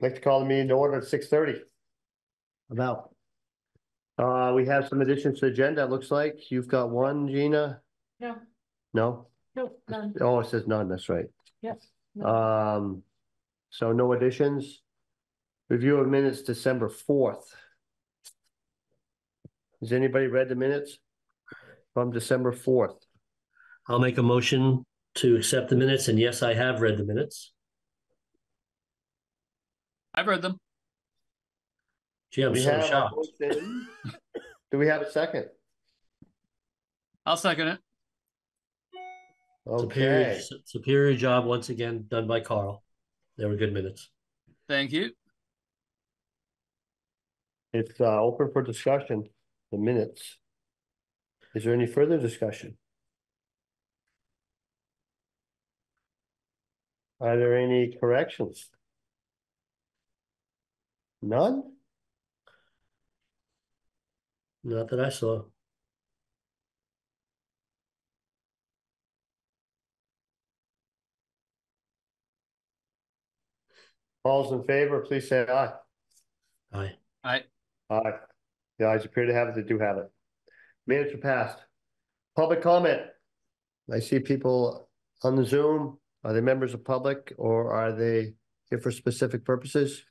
I'd like to call the meeting to order at six thirty. About. Uh, we have some additions to the agenda, it looks like. You've got one, Gina? No, No? no, none, Oh, it says none, that's right. yes. no. Um, so no additions. Review of minutes, December fourth. Has anybody read the minutes? From December fourth? I'll make a motion to accept the minutes, and yes, I have read the minutes. I've read them. Gee, I'm We so have a shocked. motion. Do we have a second? I'll second it. Superior, Okay, superior job once again done by Carl. They were good minutes. Thank you. it's uh open for discussion, the minutes. Is there any further discussion? Are there any corrections? None? Not that I saw. All's in favor, please say aye. Aye. I Aye. The ayes appear to have it, they do have it. Minutes are passed. Public comment. I see people on the Zoom. Are they members of public or are they here for specific purposes?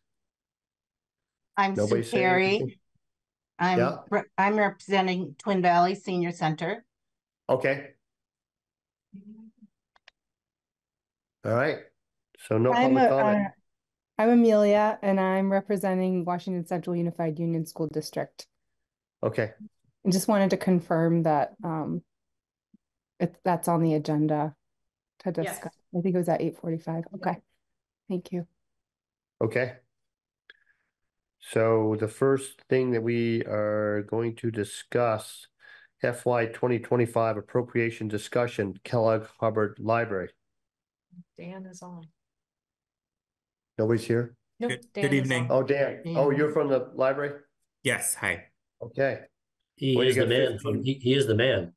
I'm Sue Nobody saying Perry. I'm, Yeah. re- I'm representing Twin Valley Senior Center. Okay. All right. So no I'm, public a- comment. uh, I'm Amelia and I'm representing Washington Central Unified Union School District. Okay, I just wanted to confirm that um it that's on the agenda to Yes. discuss. I think it was at eight forty-five. Okay. Thank you. okay. So the first thing that we are going to discuss FY twenty twenty-five appropriation discussion, Kellogg Hubbard Library. Dan is on. Nobody's here? No, Good- Dan good is evening. on. Oh, Dan. Oh, you're from the library? Yes, hi. Okay, He Well, you is the got man. 15. from- He, he is the man.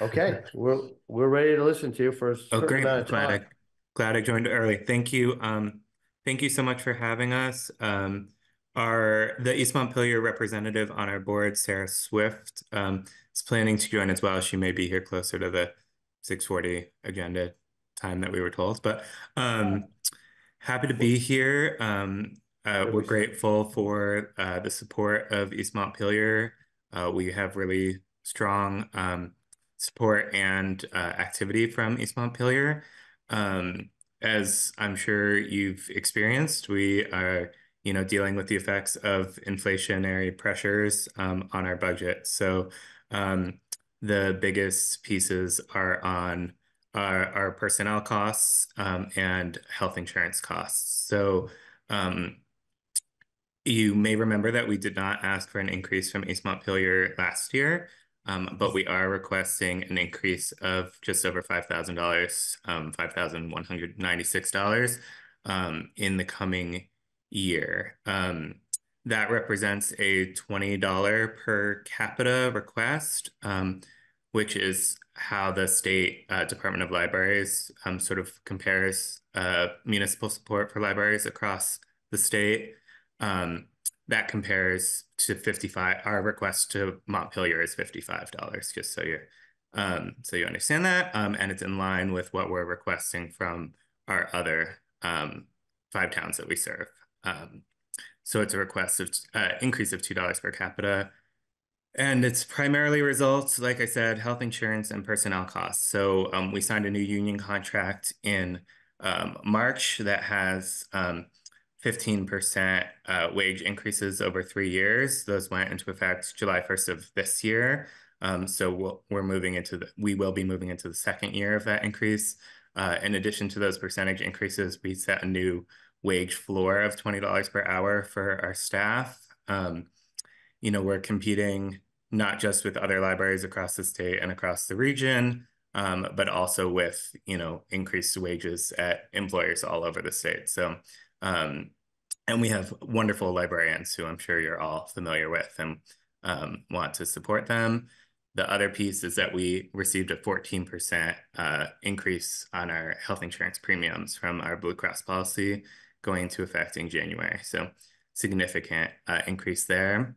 okay. We're, we're ready to listen to you for a Oh, certain great. amount of Glad I, time. glad I joined early. Thank you. Um, thank you so much for having us. Um, our, the East Montpelier representative on our board, Sarah Swift, um, is planning to join as well. She may be here closer to the six forty agenda time that we were told, but, um, happy to be here. Um, uh, we're grateful for, uh, the support of East Montpelier. Uh, we have really strong, um, support and uh, activity from East Montpelier. Um, as I'm sure you've experienced, we are, you know, dealing with the effects of inflationary pressures um, on our budget. So um, the biggest pieces are on our, our personnel costs um, and health insurance costs. So um, you may remember that we did not ask for an increase from East Montpelier last year. Um, but we are requesting an increase of just over five thousand dollars, um, five thousand one hundred ninety-six dollars, um, in the coming year. Um, that represents a twenty dollar per capita request, um, which is how the state uh, Department of Libraries um, sort of compares uh, municipal support for libraries across the state. Um, that compares to 55 our request to montpelier is $55 just so you're um, so you understand that um, and it's in line with what we're requesting from our other um, five towns that we serve um, so it's a request of uh, increase of $2 per capita and it's primarily results like i said health insurance and personnel costs so um, we signed a new union contract in um, march that has um, 15% uh, wage increases over three years. Those went into effect July 1st of this year. Um, so we'll, we're moving into the, we will be moving into the second year of that increase. Uh, in addition to those percentage increases, we set a new wage floor of $20 per hour for our staff. Um, you know, we're competing not just with other libraries across the state and across the region, um, but also with, you know, increased wages at employers all over the state. So um, and we have wonderful librarians who I'm sure you're all familiar with and um, want to support them. The other piece is that we received a 14% uh, increase on our health insurance premiums from our Blue Cross policy going into effect in January. So significant uh, increase there.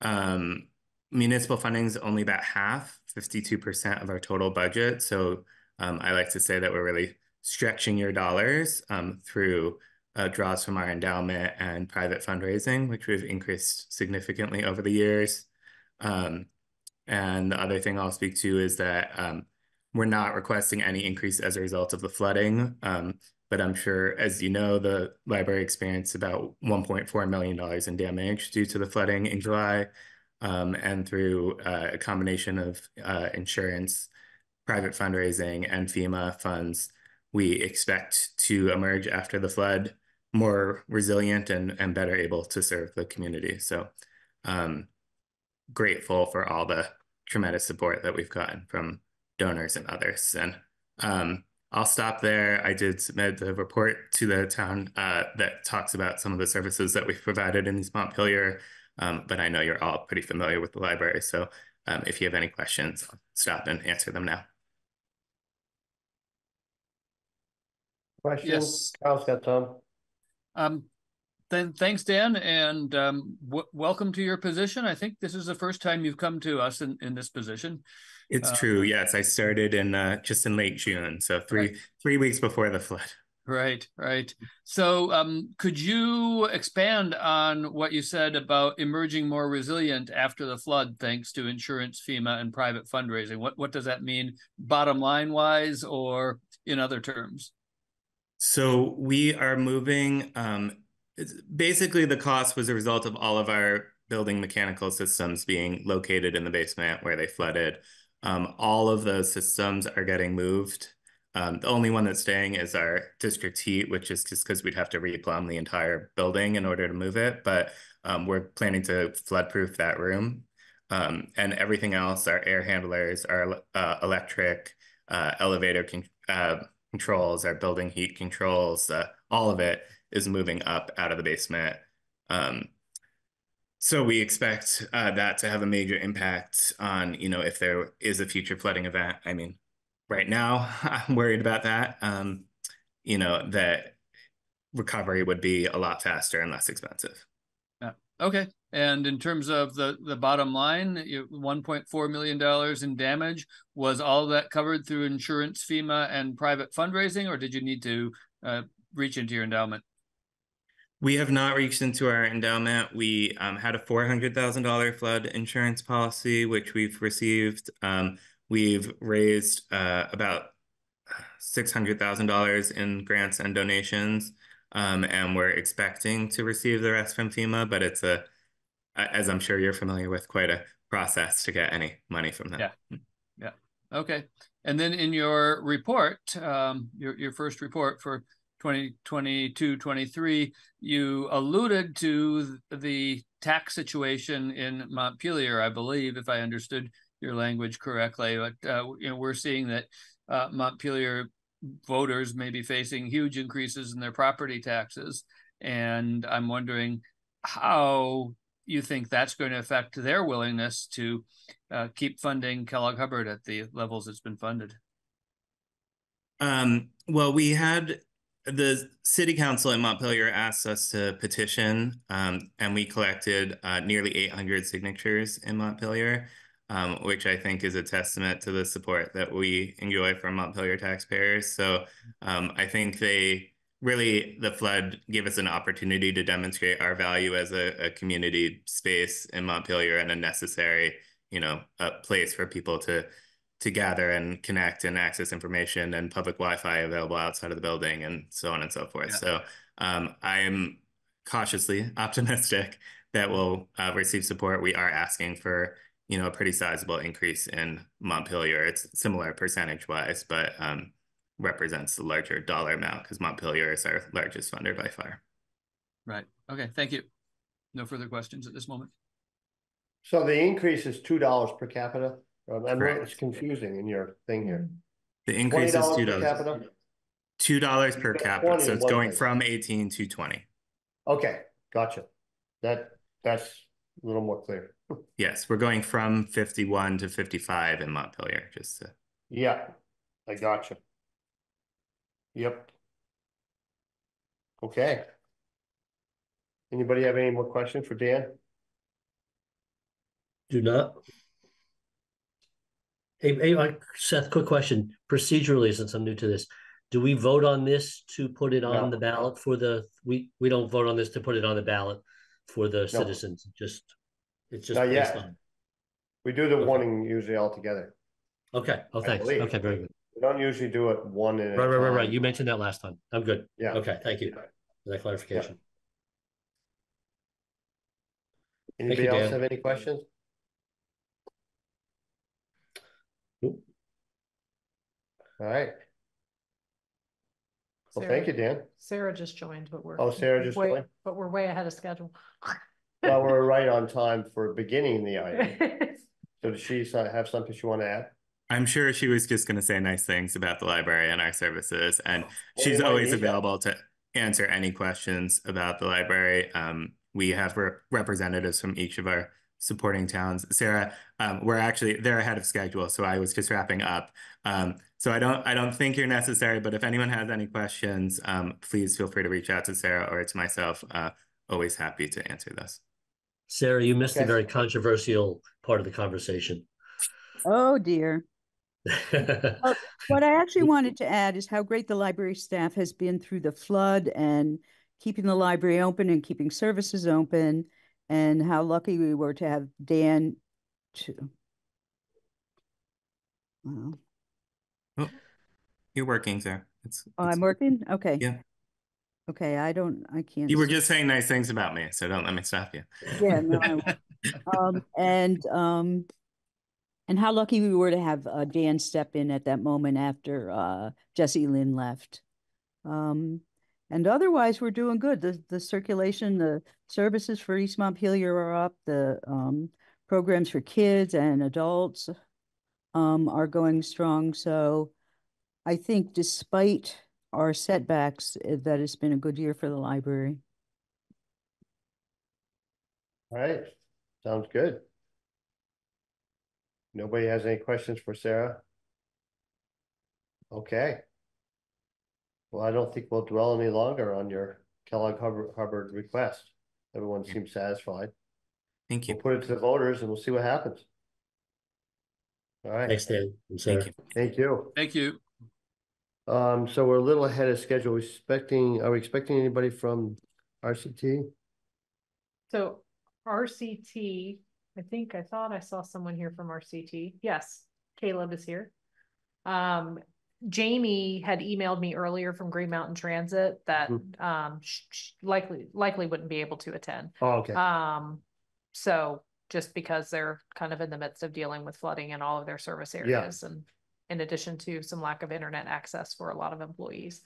Um, municipal funding is only about half, 52% of our total budget. So um, I like to say that we're really stretching your dollars um, through uh, draws from our endowment and private fundraising, which we've increased significantly over the years. Um, and the other thing I'll speak to is that um, we're not requesting any increase as a result of the flooding. But I'm sure, as you know, the library experienced about $1.4 million in damage due to the flooding in July. Um, and through uh, a combination of uh, insurance, private fundraising, and FEMA funds, we expect to emerge after the flood more resilient and, and better able to serve the community. So um, grateful for all the tremendous support that we've gotten from donors and others. And um, I'll stop there. I did submit the report to the town uh, that talks about some of the services that we've provided in East Montpelier, um, but I know you're all pretty familiar with the library. So um, if you have any questions, I'll stop and answer them now. Questions? Yes. Carl's got some. Um, then thanks, Dan, and um, w- welcome to your position. I think this is the first time you've come to us in, in this position. It's Uh, true. Yes, I started in uh, just in late June, so three Right. three weeks before the flood. Right, right. So, um, could you expand on what you said about emerging more resilient after the flood, thanks to insurance, FEMA, and private fundraising? What what does that mean, bottom line wise, or in other terms? So we are moving. Um, basically, the cost was a result of all of our building mechanical systems being located in the basement where they flooded. Um, all of those systems are getting moved. Um, the only one that's staying is our district heat, which is just because we'd have to replumb the entire building in order to move it. But um, we're planning to flood-proof that room. Um, and everything else, our air handlers, our uh, electric, uh, elevator con uh, controls, our building heat controls, uh, all of it is moving up out of the basement. Um, so we expect uh, that to have a major impact on, you know, if there is a future flooding event. I mean, right now, I'm worried about that. Um, you know, that recovery would be a lot faster and less expensive. Yeah. Okay, and in terms of the the bottom line, one point four million dollars in damage was all that covered through insurance, FEMA, and private fundraising, or did you need to uh, reach into your endowment? We have not reached into our endowment. We um, had a four hundred thousand dollar flood insurance policy, which we've received. Um, we've raised uh, about six hundred thousand dollars in grants and donations, um, and we're expecting to receive the rest from FEMA. But it's a, as I'm sure you're familiar with, quite a process to get any money from them. Yeah. Yeah. Okay, and then in your report, um, your your first report for 2022, 23, you alluded to the tax situation in Montpelier, I believe, if I understood your language correctly. But uh, you know, we're seeing that uh, Montpelier voters may be facing huge increases in their property taxes, and I'm wondering how you think that's going to affect their willingness to uh, keep funding Kellogg Hubbard at the levels it's been funded. Um, well, we had the city council in Montpelier asked us to petition, um, and we collected uh, nearly 800 signatures in Montpelier, um, which I think is a testament to the support that we enjoy from Montpelier taxpayers. So um, I think they really, the flood gave us an opportunity to demonstrate our value as a, a community space in Montpelier and a necessary, you know, a place for people to to gather and connect and access information and public Wi-Fi available outside of the building and so on and so forth. Yeah. So um, I am cautiously optimistic that we'll uh, receive support. We are asking for you know a pretty sizable increase in Montpelier. It's similar percentage wise, but um, represents the larger dollar amount because Montpelier is our largest funder by far. Right. Okay. Thank you. No further questions at this moment. So the increase is two dollars per capita? Um, I'm, Correct. it's confusing in your thing here. The increase is dollars two per dollars. capita? Two dollars per capita, so it's going place. from eighteen to twenty. Okay, gotcha. That, that's a little more clear. Yes, we're going from fifty-one to fifty-five in Montpelier, just to, Yeah, I gotcha. Yep. Okay, Anybody have any more questions for Dan? Do not. Hey, hey, uh, Seth, quick question. Procedurally, since I'm new to this, do we vote on this to put it No. on the ballot for the, we, we don't vote on this to put it on the ballot for the citizens, just, it's just Not yet. on, We do the Okay. warning usually all together. okay, oh, thanks, okay, very good. We don't usually do it one in. Right, right, right, right, you mentioned that last time, I'm good, Yeah. okay, thank you for that clarification. Anybody you, else Dan. have any questions? All right. Well, Sarah. thank you, Dan. Sarah just joined, but we're. Oh, Sarah just way- joined? But we're way ahead of schedule. Well, we're right on time for beginning the item. So does she so- have something she want to add? I'm sure she was just going to say nice things about the library and our services, and she's we always need that. available to answer any questions about the library. Um, we have re- representatives from each of our supporting towns. Sarah, um, we're actually they're ahead of schedule, so I was just wrapping up. Um, so I don't I don't think you're necessary, but if anyone has any questions, um, please feel free to reach out to Sarah or to myself. Uh, always happy to answer this. Sarah, you missed the very controversial part of the conversation. Oh dear. What I actually wanted to add is how great the library staff has been through the flood and keeping the library open and keeping services open, and how lucky we were to have Dan to. Wow. You're working, Sarah. It's, Oh, it's- I'm working? Okay. Yeah. Okay, I don't, I can't. You were just saying nice things about me, so don't let me stop you. Yeah, no, I. Um, and, um, and how lucky we were to have, uh, Dan step in at that moment after, uh, Jesse Lynn left. Um, and otherwise, we're doing good. The, the circulation, the services for East Montpelier are up, the, um, programs for kids and adults, um, are going strong. So I think despite our setbacks, eh, that it's been a good year for the library. All right, sounds good. Nobody has any questions for Sarah? Okay. Well, I don't think we'll dwell any longer on your Kellogg Hubbard, Hubbard request. Everyone seems satisfied. Thank We'll you. put it to the voters and we'll see what happens. All right, Thanks, Dan and Sarah. Thank you. thank you. Thank you. Um, so we're a little ahead of schedule. We Expecting, are we expecting anybody from RCT? So RCT, I think, I thought I saw someone here from RCT. Yes, Caleb is here. Um, Jamie had emailed me earlier from Green Mountain Transit that, um, sh- sh- likely, likely wouldn't be able to attend. Oh, okay, Um, so just because they're kind of in the midst of dealing with flooding in all of their service areas and in addition to some lack of internet access for a lot of employees.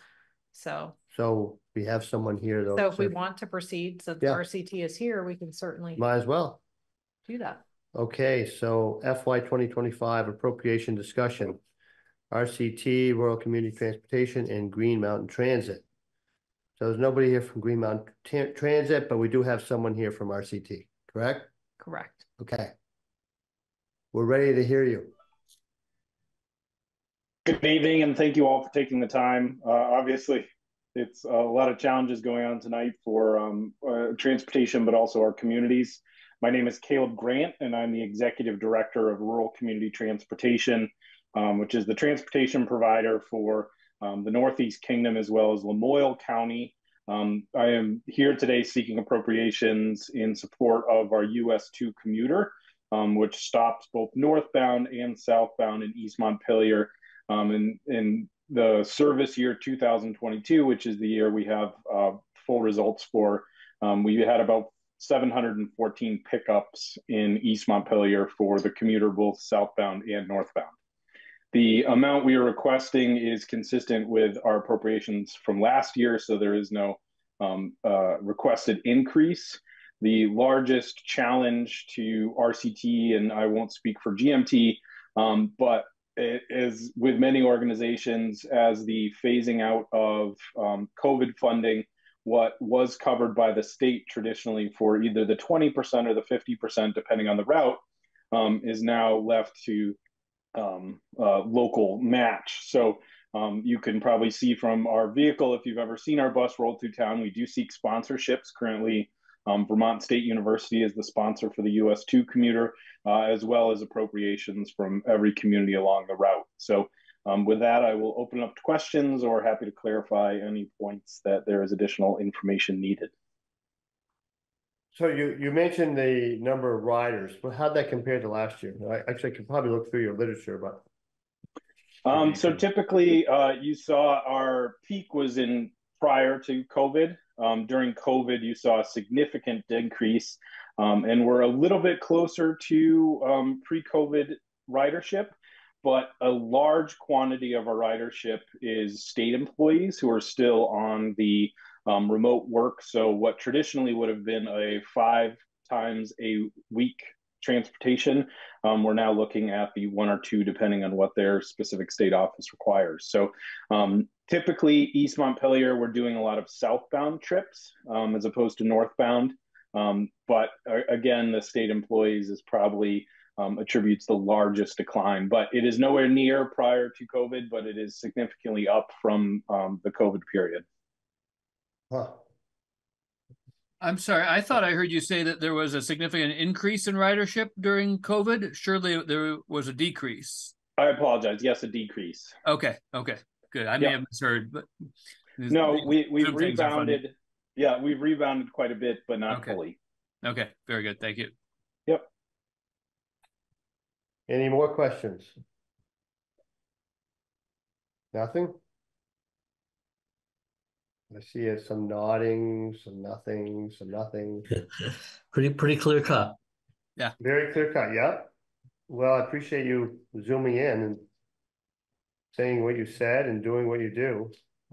So, so we have someone here though. so if we want to proceed, since Yeah. RCT is here, we can certainly Might as well. do that. Okay, so FY twenty twenty-five appropriation discussion. RCT, Rural Community Transportation, and Green Mountain Transit. So there's nobody here from Green Mountain Tan- Transit, but we do have someone here from RCT, correct? Correct. Okay. We're ready to hear you. Good evening, and thank you all for taking the time. Uh, obviously, it's a lot of challenges going on tonight for um, uh, transportation, but also our communities. My name is Caleb Grant, and I'm the Executive Director of Rural Community Transportation, um, which is the transportation provider for um, the Northeast Kingdom as well as Lamoille County. Um, I am here today seeking appropriations in support of our US 2 commuter, um, which stops both northbound and southbound in East Montpelier um, in, in the service year 2022, which is the year we have uh, full results for, um, we had about 714 pickups in East Montpelier for the commuter, both southbound and northbound. The amount we are requesting is consistent with our appropriations from last year, so there is no um, uh, requested increase. The largest challenge to RCT, and I won't speak for GMT, um, but is with many organizations as the phasing out of um, COVID funding, what was covered by the state traditionally for either the 20% or the 50%, depending on the route, um, is now left to um, uh, local match. So um, you can probably see from our vehicle, if you've ever seen our bus roll through town, we do seek sponsorships. Currently, Um, Vermont State University is the sponsor for the US 2 commuter, uh, as well as appropriations from every community along the route. So um, with that, I will open up to questions or happy to clarify any points that there is additional information needed. So you, you mentioned the number of riders, but how'd that compare to last year? I actually could probably look through your literature, but. Um, so typically, uh, you saw our peak was in prior to COVID. Um, during COVID, you saw a significant increase, um, and we're a little bit closer to um, pre-COVID ridership. But a large quantity of our ridership is state employees who are still on the um, remote work. So what traditionally would have been a five times a week transportation, um, we're now looking at the one or two, depending on what their specific state office requires. So um, typically, East Montpelier, we're doing a lot of southbound trips um, as opposed to northbound. Um, but uh, again, the state employees is probably um, attributes the largest decline, but it is nowhere near prior to COVID, but it is significantly up from um, the COVID period. Huh. I'm sorry, I thought I heard you say that there was a significant increase in ridership during COVID. Surely there was a decrease. I apologize. Yes, a decrease. Okay, okay, good. I may Yeah. have misheard, but No, we we've Zoom things are funny. rebounded. Yeah, we've rebounded quite a bit, but not Okay. fully. Okay, very good. Thank you. Yep. Any more questions? Nothing? I see it, some nodding, some nothing, some nothing. Pretty, pretty clear cut. Yeah. Very clear cut, yeah. Well, I appreciate you zooming in and saying what you said and doing what you do.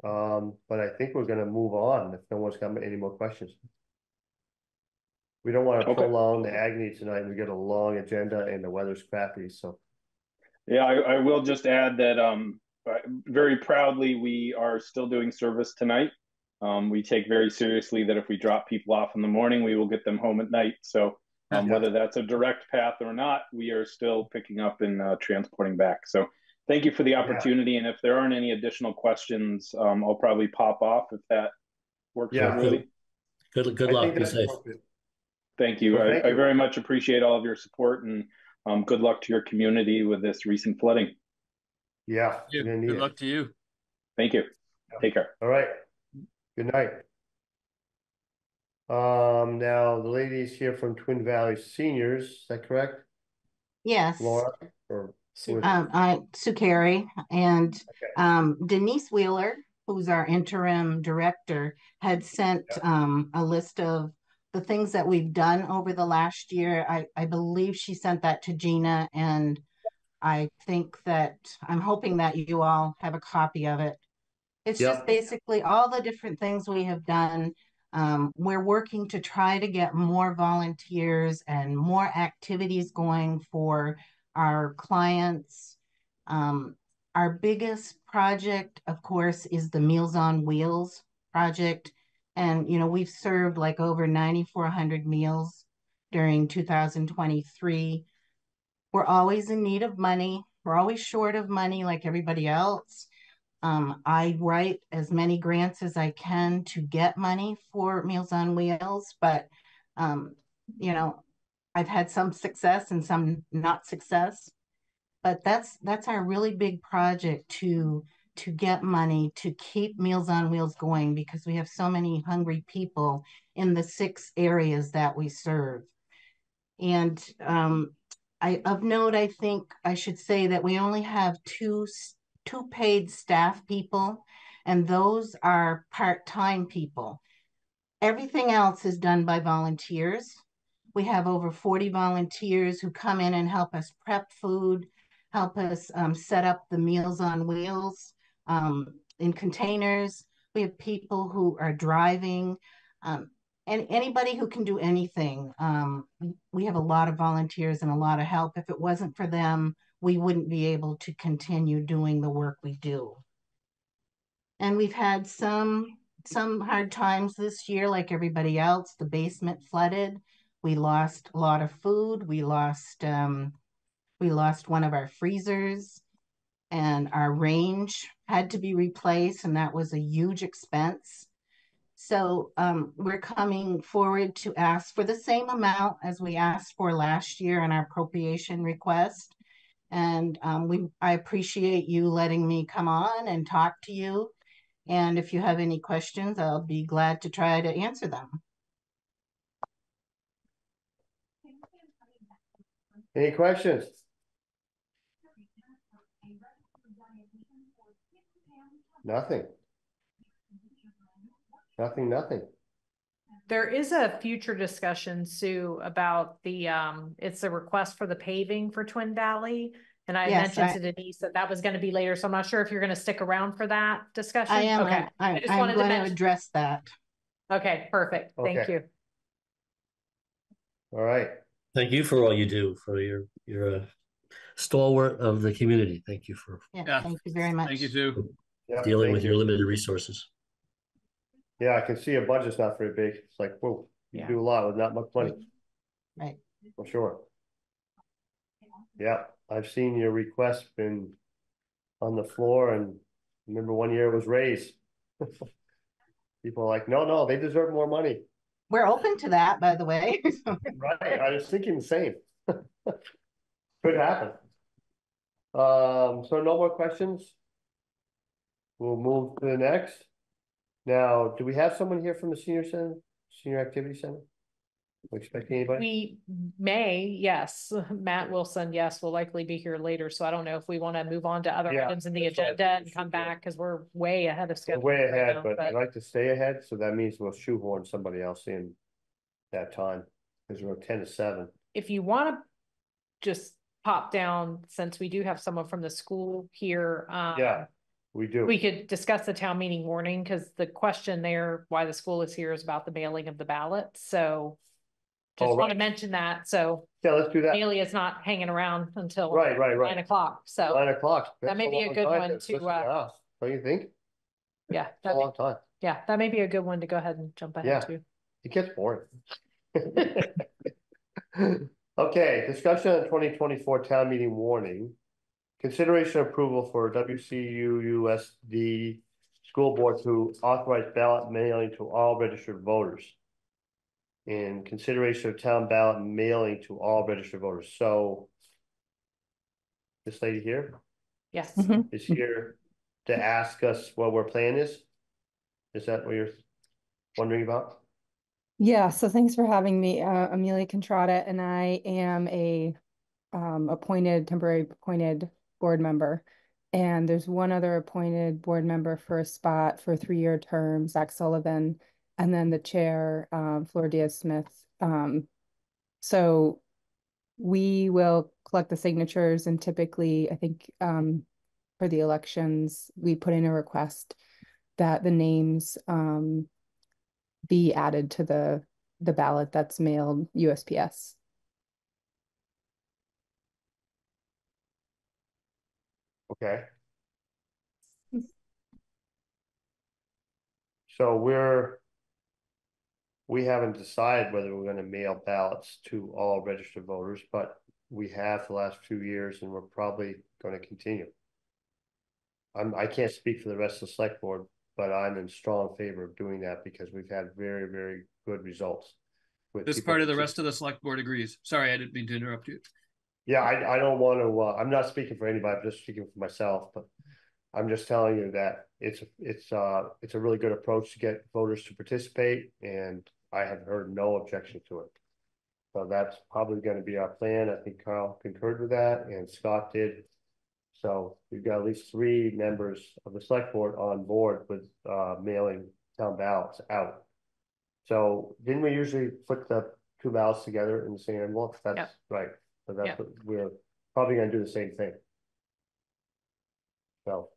Um, but I think we're gonna move on if no one's got any more questions. We don't wanna Okay. prolong the agony tonight. We got a long agenda and the weather's crappy, so. Yeah, I, I will just add that um, very proudly we are still doing service tonight. Um, we take very seriously that if we drop people off in the morning, we will get them home at night. So um, Yeah. whether that's a direct path or not, we are still picking up and uh, transporting back. So thank you for the opportunity. And if there aren't any additional questions, um, I'll probably pop off if that works. Yeah. for everybody. Good, good luck. think Be safe. Thank you. Well, I, thank I you. very much appreciate all of your support and um, good luck to your community with this recent flooding. Yeah, Yeah, we're gonna need Good it. luck to you. Thank you. Take care. All right. Good night. Um, now the ladies here from Twin Valley Seniors, is that correct? Yes. Laura or Sue. who is- Um, I, Sue Carey and um, Denise Wheeler, who's our interim director, had sent um, a list of the things that we've done over the last year. I, I believe she sent that to Gina and I think that, I'm hoping that you all have a copy of it. It's just basically all the different things we have done. Um, we're working to try to get more volunteers and more activities going for our clients. Um, our biggest project, of course, is the Meals on Wheels project. And, you know, we've served like over 9,400 meals during 2023. We're always in need of money. We're always short of money like everybody else. Um, I write as many grants as I can to get money for Meals on Wheels, but, um, you know, I've had some success and some not success. But that's that's our really big project to to get money to keep Meals on Wheels going because we have so many hungry people in the six areas that we serve. And um, I of note, I think I should say that we only have two two paid staff people, and those are part-time people. Everything else is done by volunteers. We have over 40 volunteers who come in and help us prep food, help us um, set up the Meals on Wheels um, in containers. We have people who are driving, um, and anybody who can do anything. Um, we have a lot of volunteers and a lot of help. If it wasn't for them, we wouldn't be able to continue doing the work we do. And we've had some some hard times this year, like everybody else. The basement flooded. We lost a lot of food. We lost um, we lost one of our freezers, and our range had to be replaced, and that was a huge expense. So um, we're coming forward to ask for the same amount as we asked for last year in our appropriation request. And um, we, I appreciate you letting me come on and talk to you. And if you have any questions, I'll be glad to try to answer them. Any questions? Nothing. Nothing, nothing. There is a future discussion, Sue, about the, um, it's a request for the paving for Twin Valley. And I Yes, mentioned I- to Denise that that was gonna be later, so I'm not sure if you're gonna stick around for that discussion. I am, Okay, I, I just I'm wanted to going to mention- address that. okay, perfect, thank Okay. you. All right. Thank you for all you do, for your, your uh, stalwart of the community. Thank you for Yeah, Yeah. thank you very much. Thank you too. Yeah, dealing thank with you. your limited resources. Yeah, I can see your budget's not very big. It's like, whoa, you Yeah. do a lot with not much money, Right. for sure. Yeah, I've seen your request been on the floor and remember one year it was raised. People are like, no, no, they deserve more money. We're open to that, by the way. Right, I was thinking the same. Could happen. Um, so no more questions? We'll move to the next. Now, do we have someone here from the senior center, senior activity center? We expecting anybody? We may, yes, Matt Wilson, yes, will likely be here later, so I don't know if we wanna move on to other Yeah, items in the that's what I agenda think we and should come do. back, cause we're way ahead of We're schedule. way right ahead, now, but I'd like to stay ahead, so that means we'll shoehorn somebody else in that time, because we're ten to seven. if you wanna just pop down, since we do have someone from the school here, um. Yeah, we do. We could discuss the town meeting warning, cause the question there, why the school is here is about the mailing of the ballot, so. Just wanna right. mention that, so Yeah, let's do that. Is not hanging around until Right, right, right, nine right. o'clock, so, Nine o'clock. That may That's be a long good time one to, listen uh, us, Don't you think? yeah, It's a long time. yeah, that may be a good one to go ahead and jump Yeah. ahead to. It gets boring. Okay, discussion on twenty twenty-four town meeting warning. Consideration approval for WCU USD school board to authorize ballot mailing to all registered voters. And consideration of town ballot mailing to all registered voters, so. This lady here Yes, Mhm. is here to ask us what our plan is? Is that what you're wondering about? Yeah, so thanks for having me. Uh, Amelia Contrada, and I am a um, appointed, temporary appointed board member. And there's one other appointed board member for a spot for a three-year term, Zach Sullivan, and then the chair, um, Flor Diaz Smith. Um, so we will collect the signatures and typically, I think, um, for the elections, we put in a request that the names, um, be added to the, the ballot that's mailed USPS. Okay. So we're. We haven't decided whether we're gonna mail ballots to all registered voters, but we have the last few years and we're probably gonna continue. I'm, I can't speak for the rest of the select board, but I'm in strong favor of doing that because we've had very, very good results. with This people part of the rest of the select board agrees. Sorry, I didn't mean to interrupt you. Yeah, I, I don't want to, uh, I'm not speaking for anybody, I'm just speaking for myself, but. I'm just telling you that it's, it's, uh, it's a really good approach to get voters to participate and I have heard no objection to it. So that's probably gonna be our plan. I think Carl concurred with that and Scott did. So we've got at least three members of the select board on board with, uh, mailing town ballots out. So didn't we usually put the two ballots together in the same envelope? That's Yep. right. So that's Yep. what we're probably gonna do the same thing. So.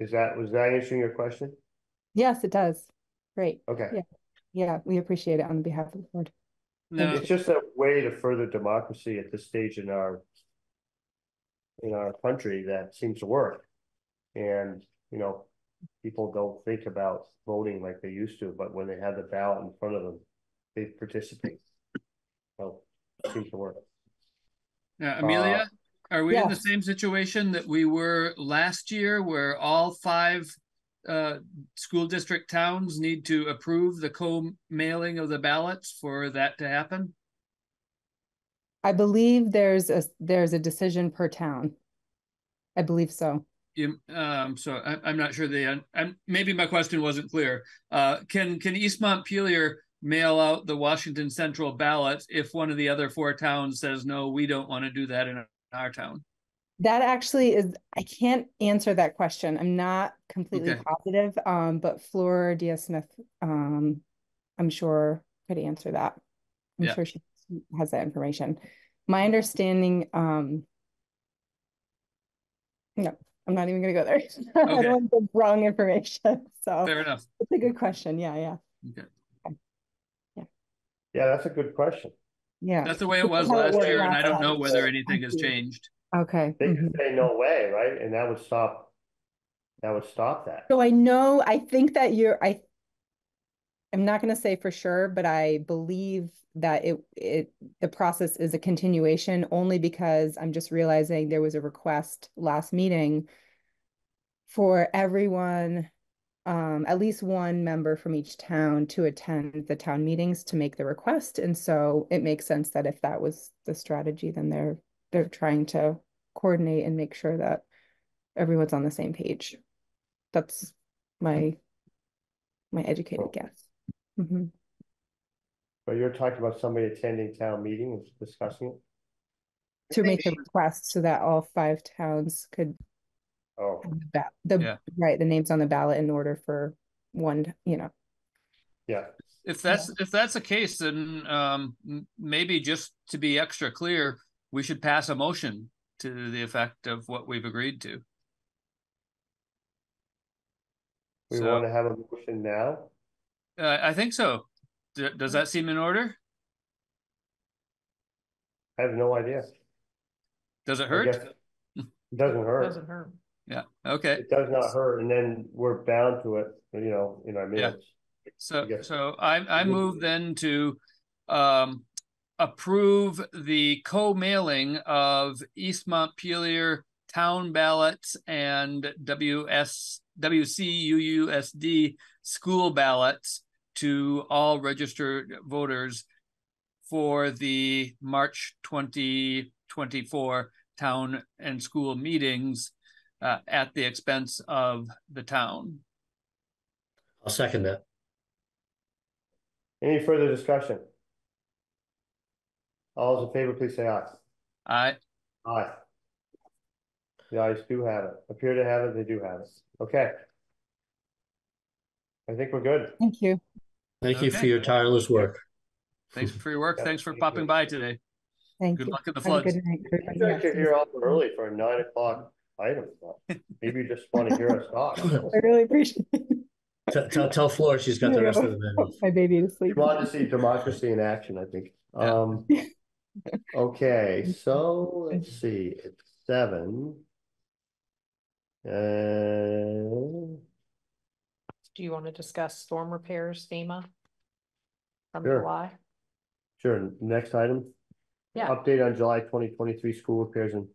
Is that, was that answering your question? Yes, it does. Great. Okay. Yeah. Yeah, we appreciate it on behalf of the board. No, It's just a way to further democracy at this stage in our. In our country that seems to work. And, you know, people don't think about voting like they used to, but when they have the ballot in front of them, they participate. So, it seems to work. Yeah, Amelia, are we in the same situation that we were last year where all five uh, school district towns need to approve the co-mailing of the ballots for that to happen? I believe there's a, there's a decision per town. I believe so. You, um, so I, I'm not sure the, I'm, maybe my question wasn't clear. Uh, can, can East Montpelier mail out the Washington Central ballots if one of the other four towns says, no, we don't want to do that in our town? That actually is, I can't answer that question. I'm not completely Okay. positive, um, but Flora Diaz Smith, um, I'm sure could answer that. I'm Yeah. sure she has that information. My understanding, um, no, I'm not even gonna go there. I don't want the wrong information, so Fair enough. it's a good question. Yeah, yeah, Okay. Yeah, that's a good question. yeah. That's the way it was last year, and I don't know whether anything has changed. Okay. They could say no way, right? And that would stop, that would stop that. So I know, I think that you're, I, I'm not gonna say for sure, but I believe that it, it, the process is a continuation only because I'm just realizing there was a request last meeting for everyone, um, at least one member from each town to attend the town meetings to make the request. And so it makes sense that if that was the strategy, then they're, they're trying to coordinate and make sure that everyone's on the same page. That's my, my educated guess. Mm -hmm. But you're talking about somebody attending town meeting and discussing it? To make the request so that all five towns could, Oh, the ba- the, Yeah. right, the names on the ballot in order for one, you know, yeah. If that's, if that's the case, then, um, maybe just to be extra clear, we should pass a motion to the effect of what we've agreed to. We So- want to have a motion now? Uh, I think so. D- does that seem in order? I have no idea. Does it hurt? It doesn't hurt. Doesn't hurt. Yeah, okay. It does not hurt, and then we're bound to it, you know, in our Yeah. minutes. So, guess- so I, I move then to, um, approve the co-mailing of East Montpelier town ballots and WS, WCUUSD school ballots to all registered voters for the March twenty twenty-four town and school meetings uh, at the expense of the town. I'll second that. Any further discussion? All those in favor, please say aye. I, Aye. The ayes do have it, appear to have it, they do have it, okay. I think we're good. thank you. Thank you for Okay. your tireless work. thanks for your work. Yeah, Thanks for thank popping you. by today. Thank Good you. luck in the Have a floods. good night, You everybody. guys are here all early for a nine o'clock item, but maybe you just want to hear us talk. I really appreciate it. Tell, tell, tell Flora she's got the rest of the menu. My baby to We sleep. wanted to see democracy in action, I think. Yeah. Um, okay, so let's see, it's seven. Uh, Do you want to discuss storm repairs, FEMA? From Sure. July? sure, next item. Yeah. Update on July twenty twenty-three school repairs and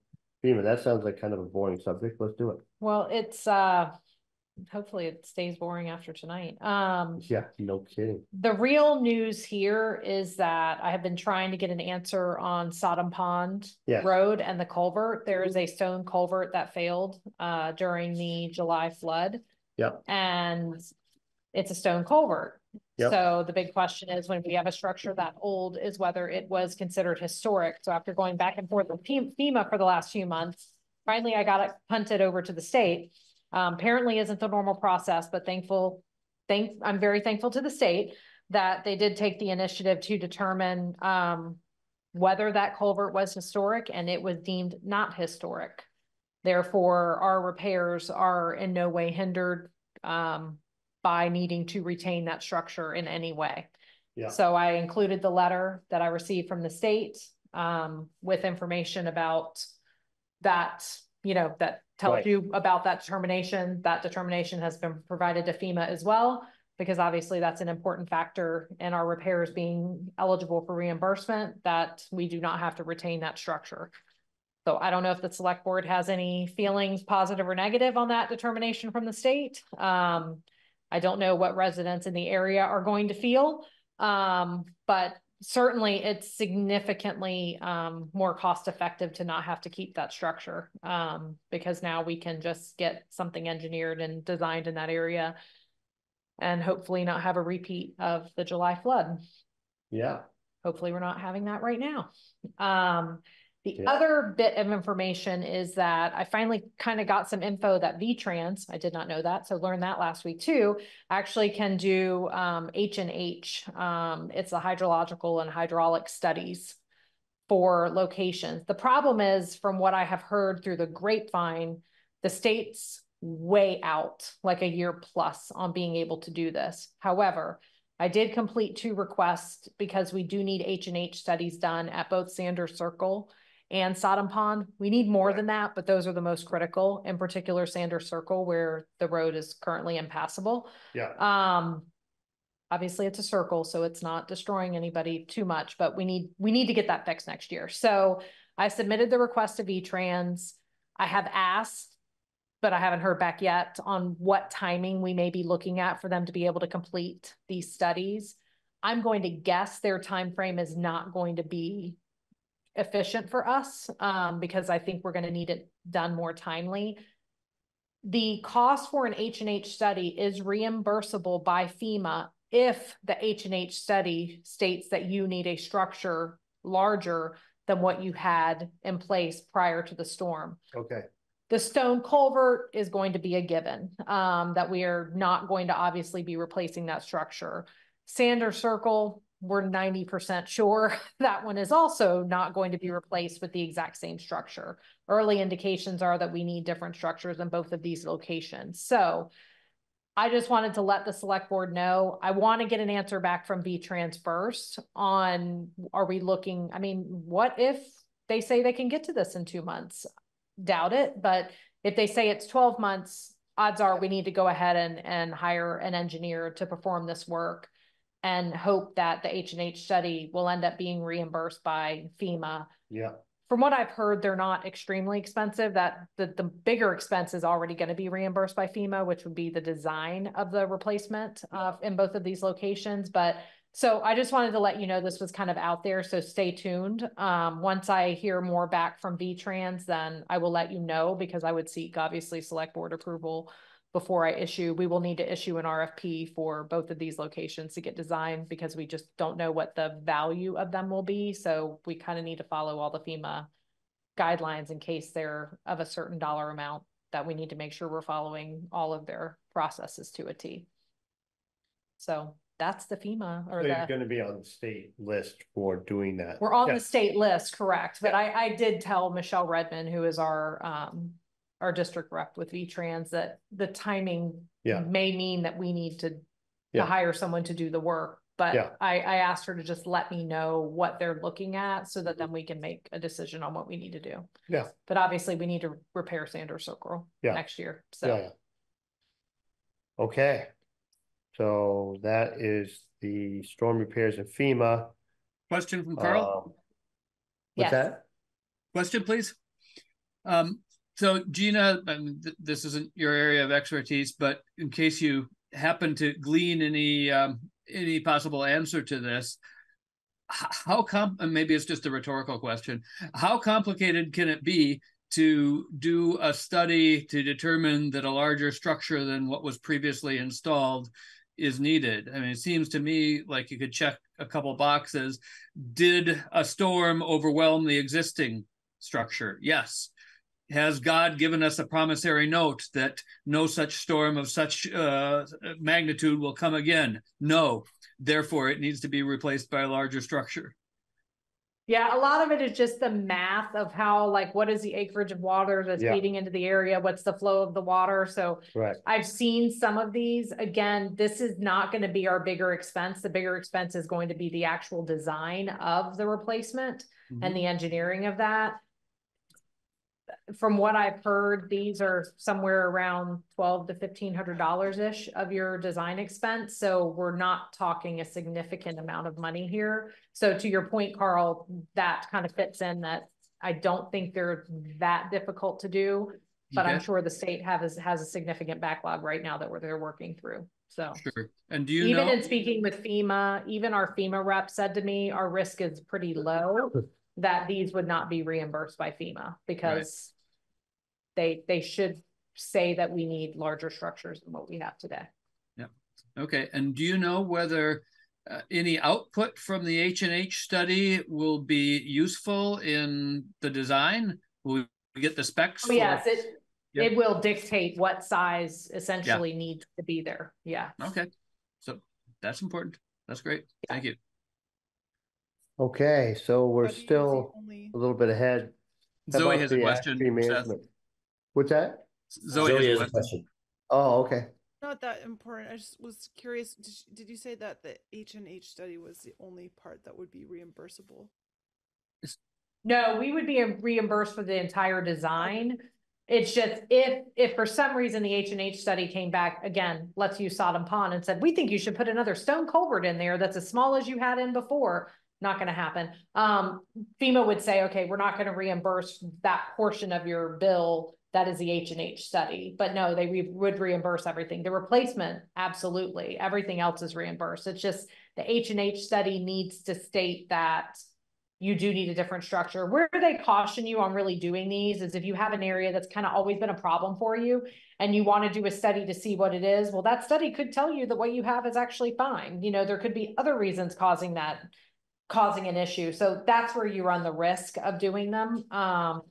FEMA, that sounds like kind of a boring subject, let's do it. Well, it's, uh, hopefully it stays boring after tonight. Um, Yeah, no kidding. the real news here is that I have been trying to get an answer on Sodom Pond. Road and the culvert. There is a stone culvert that failed uh during the July flood. Yep. And it's a stone culvert. Yep. So the big question is when we have a structure that old is whether it was considered historic. So after going back and forth with FEMA for the last few months, finally I got it punted over to the state. Um, apparently isn't the normal process, but thankful, thank, I'm very thankful to the state that they did take the initiative to determine, um, whether that culvert was historic and it was deemed not historic. Therefore, our repairs are in no way hindered, um, by needing to retain that structure in any way. Yeah. So I included the letter that I received from the state, um, with information about that, you know, that tells Right. you about that determination. That determination has been provided to FEMA as well, because obviously that's an important factor in our repairs being eligible for reimbursement, that we do not have to retain that structure. So I don't know if the select board has any feelings, positive or negative on that determination from the state. Um, I don't know what residents in the area are going to feel. Um, but certainly it's significantly um more cost effective to not have to keep that structure. Um, because now we can just get something engineered and designed in that area. And hopefully not have a repeat of the July flood. Yeah, Hopefully, we're not having that right now. The Yeah. other bit of information is that I finally kind of got some info that V-Trans, I did not know that, so learned that last week too, actually can do um H and H. Um, it's the hydrological and hydraulic studies for locations. The problem is, from what I have heard through the grapevine, the state's way out, like a year plus on being able to do this. However, I did complete two requests because we do need H and H studies done at both Sanders Circle and Sodom Pond. We need more than that, but those are the most critical, in particular Sanders Circle where the road is currently impassable. yeah, Um, obviously it's a circle, so it's not destroying anybody too much, but we need, we need to get that fixed next year. So I submitted the request to V-Trans. I have asked, but I haven't heard back yet on what timing we may be looking at for them to be able to complete these studies. I'm going to guess their time frame is not going to be efficient for us, um, because I think we're gonna need it done more timely. The cost for an H and H study is reimbursable by FEMA if the H and H study states that you need a structure larger than what you had in place prior to the storm. okay, The stone culvert is going to be a given, um, that we are not going to obviously be replacing that structure. Sander Circle, we're ninety percent sure that one is also not going to be replaced with the exact same structure. Early indications are that we need different structures in both of these locations, so. I just wanted to let the select board know, I want to get an answer back from V-Trans first on, are we looking, I mean, what if they say they can get to this in two months? doubt it, but if they say it's twelve months, odds are we need to go ahead and, and hire an engineer to perform this work. And hope that the H and H study will end up being reimbursed by FEMA. yeah, From what I've heard, they're not extremely expensive, that the, the bigger expense is already gonna be reimbursed by FEMA, which would be the design of the replacement uh, in both of these locations, but so I just wanted to let you know this was kind of out there, so stay tuned. Um, once I hear more back from V-Trans, then I will let you know because I would seek obviously select board approval before I issue. We will need to issue an RFP for both of these locations to get designed because we just don't know what the value of them will be. So we kind of need to follow all the FEMA guidelines in case they're of a certain dollar amount that we need to make sure we're following all of their processes to a T. So that's the FEMA So you're the, gonna be on the state list for doing that. we're on the state list, correct? But I, I did tell Michelle Redmond, who is our, um, our district rep with V-Trans, that the timing Yeah. may mean that we need to, Yeah. to hire someone to do the work. Yeah. But I, I asked her to just let me know what they're looking at so that then we can make a decision on what we need to do. Yeah. But obviously, we need to repair Sanders Circle Yeah. next year, Yeah, so. yeah. Okay. So that is the storm repairs in FEMA. Question from Carl? Um, Yes. That? Question, please. Um, so Gina, I mean, th- this isn't your area of expertise, but in case you happen to glean any, um, any possible answer to this, how com, maybe it's just a rhetorical question, how complicated can it be to do a study to determine that a larger structure than what was previously installed is needed? I mean, it seems to me like you could check a couple boxes. Did a storm overwhelm the existing structure? Yes. Has God given us a promissory note that no such storm of such uh, magnitude will come again? No. Therefore, it needs to be replaced by a larger structure. Yeah, a lot of it is just the math of how, like, what is the acreage of water that's Yeah. feeding into the area? What's the flow of the water? So Right, I've seen some of these. Again, this is not gonna be our bigger expense. The bigger expense is going to be the actual design of the replacement and the engineering of that. From what I've heard, these are somewhere around twelve to fifteen hundred dollars-ish of your design expense, so we're not talking a significant amount of money here. So to your point, Carl, that kind of fits in that I don't think they're that difficult to do. But I'm sure the state has, has a significant backlog right now that we're, they're working through, so. Sure. And do you Even know? in speaking with FEMA, even our FEMA rep said to me, our risk is pretty low. That these would not be reimbursed by FEMA because. They, they should say that we need larger structures than what we have today. Yeah. Okay, and do you know whether uh, any output from the H and H study will be useful in the design? Will we get the specs? Oh, for- yes, it, Yep. it will dictate what size essentially needs to be there, yeah. Okay, so that's important. That's great. Thank you. Okay, so we're But is the still only- a little bit ahead. How Zoe about has a the question. tree Seth. management? What's that? Zoe Zoe has has a a question. question. Oh, okay. Not that important. I just was curious. Did, you- did you say that the H and H study was the only part that would be reimbursable? No, we would be reimbursed for the entire design. It's just if, if for some reason the H and H study came back, again, let's use Sodom Pond and said, we think you should put another stone culvert in there that's as small as you had in before. Not gonna happen. Um, FEMA would say, okay, we're not gonna reimburse that portion of your bill. That is the H and H study, but no, they re- would reimburse everything. The replacement, absolutely. Everything else is reimbursed. It's just the H and H study needs to state that you do need a different structure. Where they caution you on really doing these is if you have an area that's kind of always been a problem for you and you want to do a study to see what it is, well, that study could tell you that what you have is actually fine. You know, there could be other reasons causing that, causing an issue. So that's where you run the risk of doing them. Um,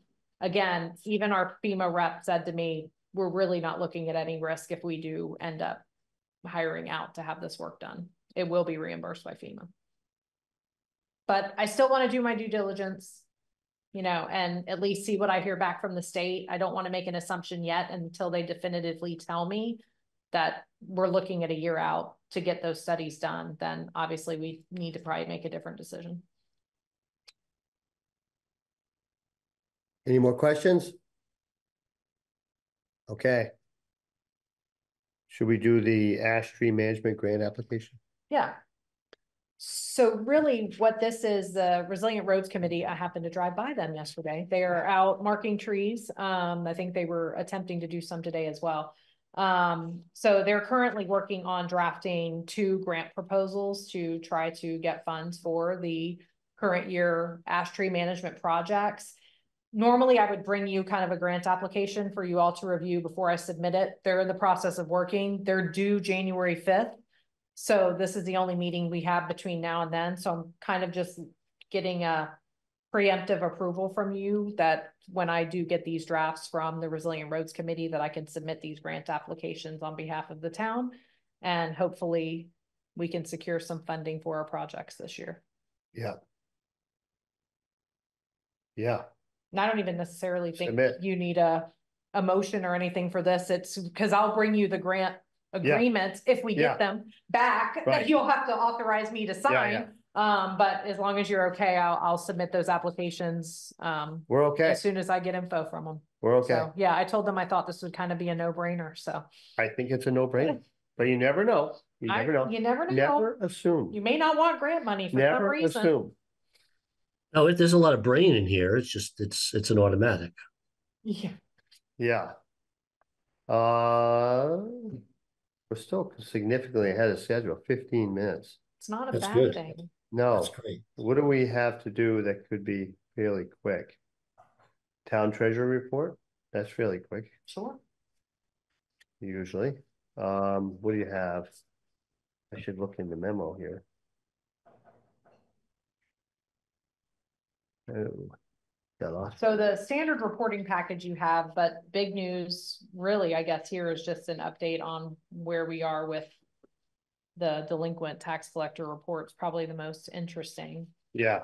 again, even our FEMA rep said to me, we're really not looking at any risk if we do end up hiring out to have this work done. It will be reimbursed by FEMA. But I still want to do my due diligence. You know, and at least see what I hear back from the state. I don't want to make an assumption yet until they definitively tell me. That we're looking at a year out to get those studies done, then obviously we need to probably make a different decision. Any more questions? Okay. Should we do the ash tree management grant application? Yeah. So really what this is, the Resilient Roads Committee, I happened to drive by them yesterday. They are out marking trees. Um, I think they were attempting to do some today as well. Um, so they're currently working on drafting two grant proposals to try to get funds for the current year ash tree management projects. Normally, I would bring you kind of a grant application for you all to review before I submit it. They're in the process of working. They're due January fifth. So this is the only meeting we have between now and then, so I'm kind of just getting a preemptive approval from you that when I do get these drafts from the Resilient Roads Committee, that I can submit these grant applications on behalf of the town. And hopefully we can secure some funding for our projects this year. Yeah. Yeah, And I don't even necessarily think Submit. you need a, a motion or anything for this. It's because I'll bring you the grant agreements if we Yeah. get them back, Right. that you'll have to authorize me to yeah. sign. Um, but as long as you're okay, I'll, I'll submit those applications, um, we're okay, as soon as I get info from them. we're okay. So, yeah, I told them I thought this would kind of be a no brainer, so. I think it's a no brainer, but you never know. You I- never know. You never know. Never assume. You may not want grant money for some Never reason. assume. No, it- there's a lot of brain in here. It's just, it's, it's an automatic. Yeah, Yeah. Uh, we're still significantly ahead of schedule, fifteen minutes. it's not a That's bad good. thing. No, That's great. what do we have to do that could be fairly quick? Town treasurer report? That's fairly quick, Sure. usually. Um, what do you have? I should look in the memo here. Oh, got lost. So the standard reporting package you have, but big news, really, I guess here is just an update on where we are with the delinquent tax collector reports, probably the most interesting. Yeah,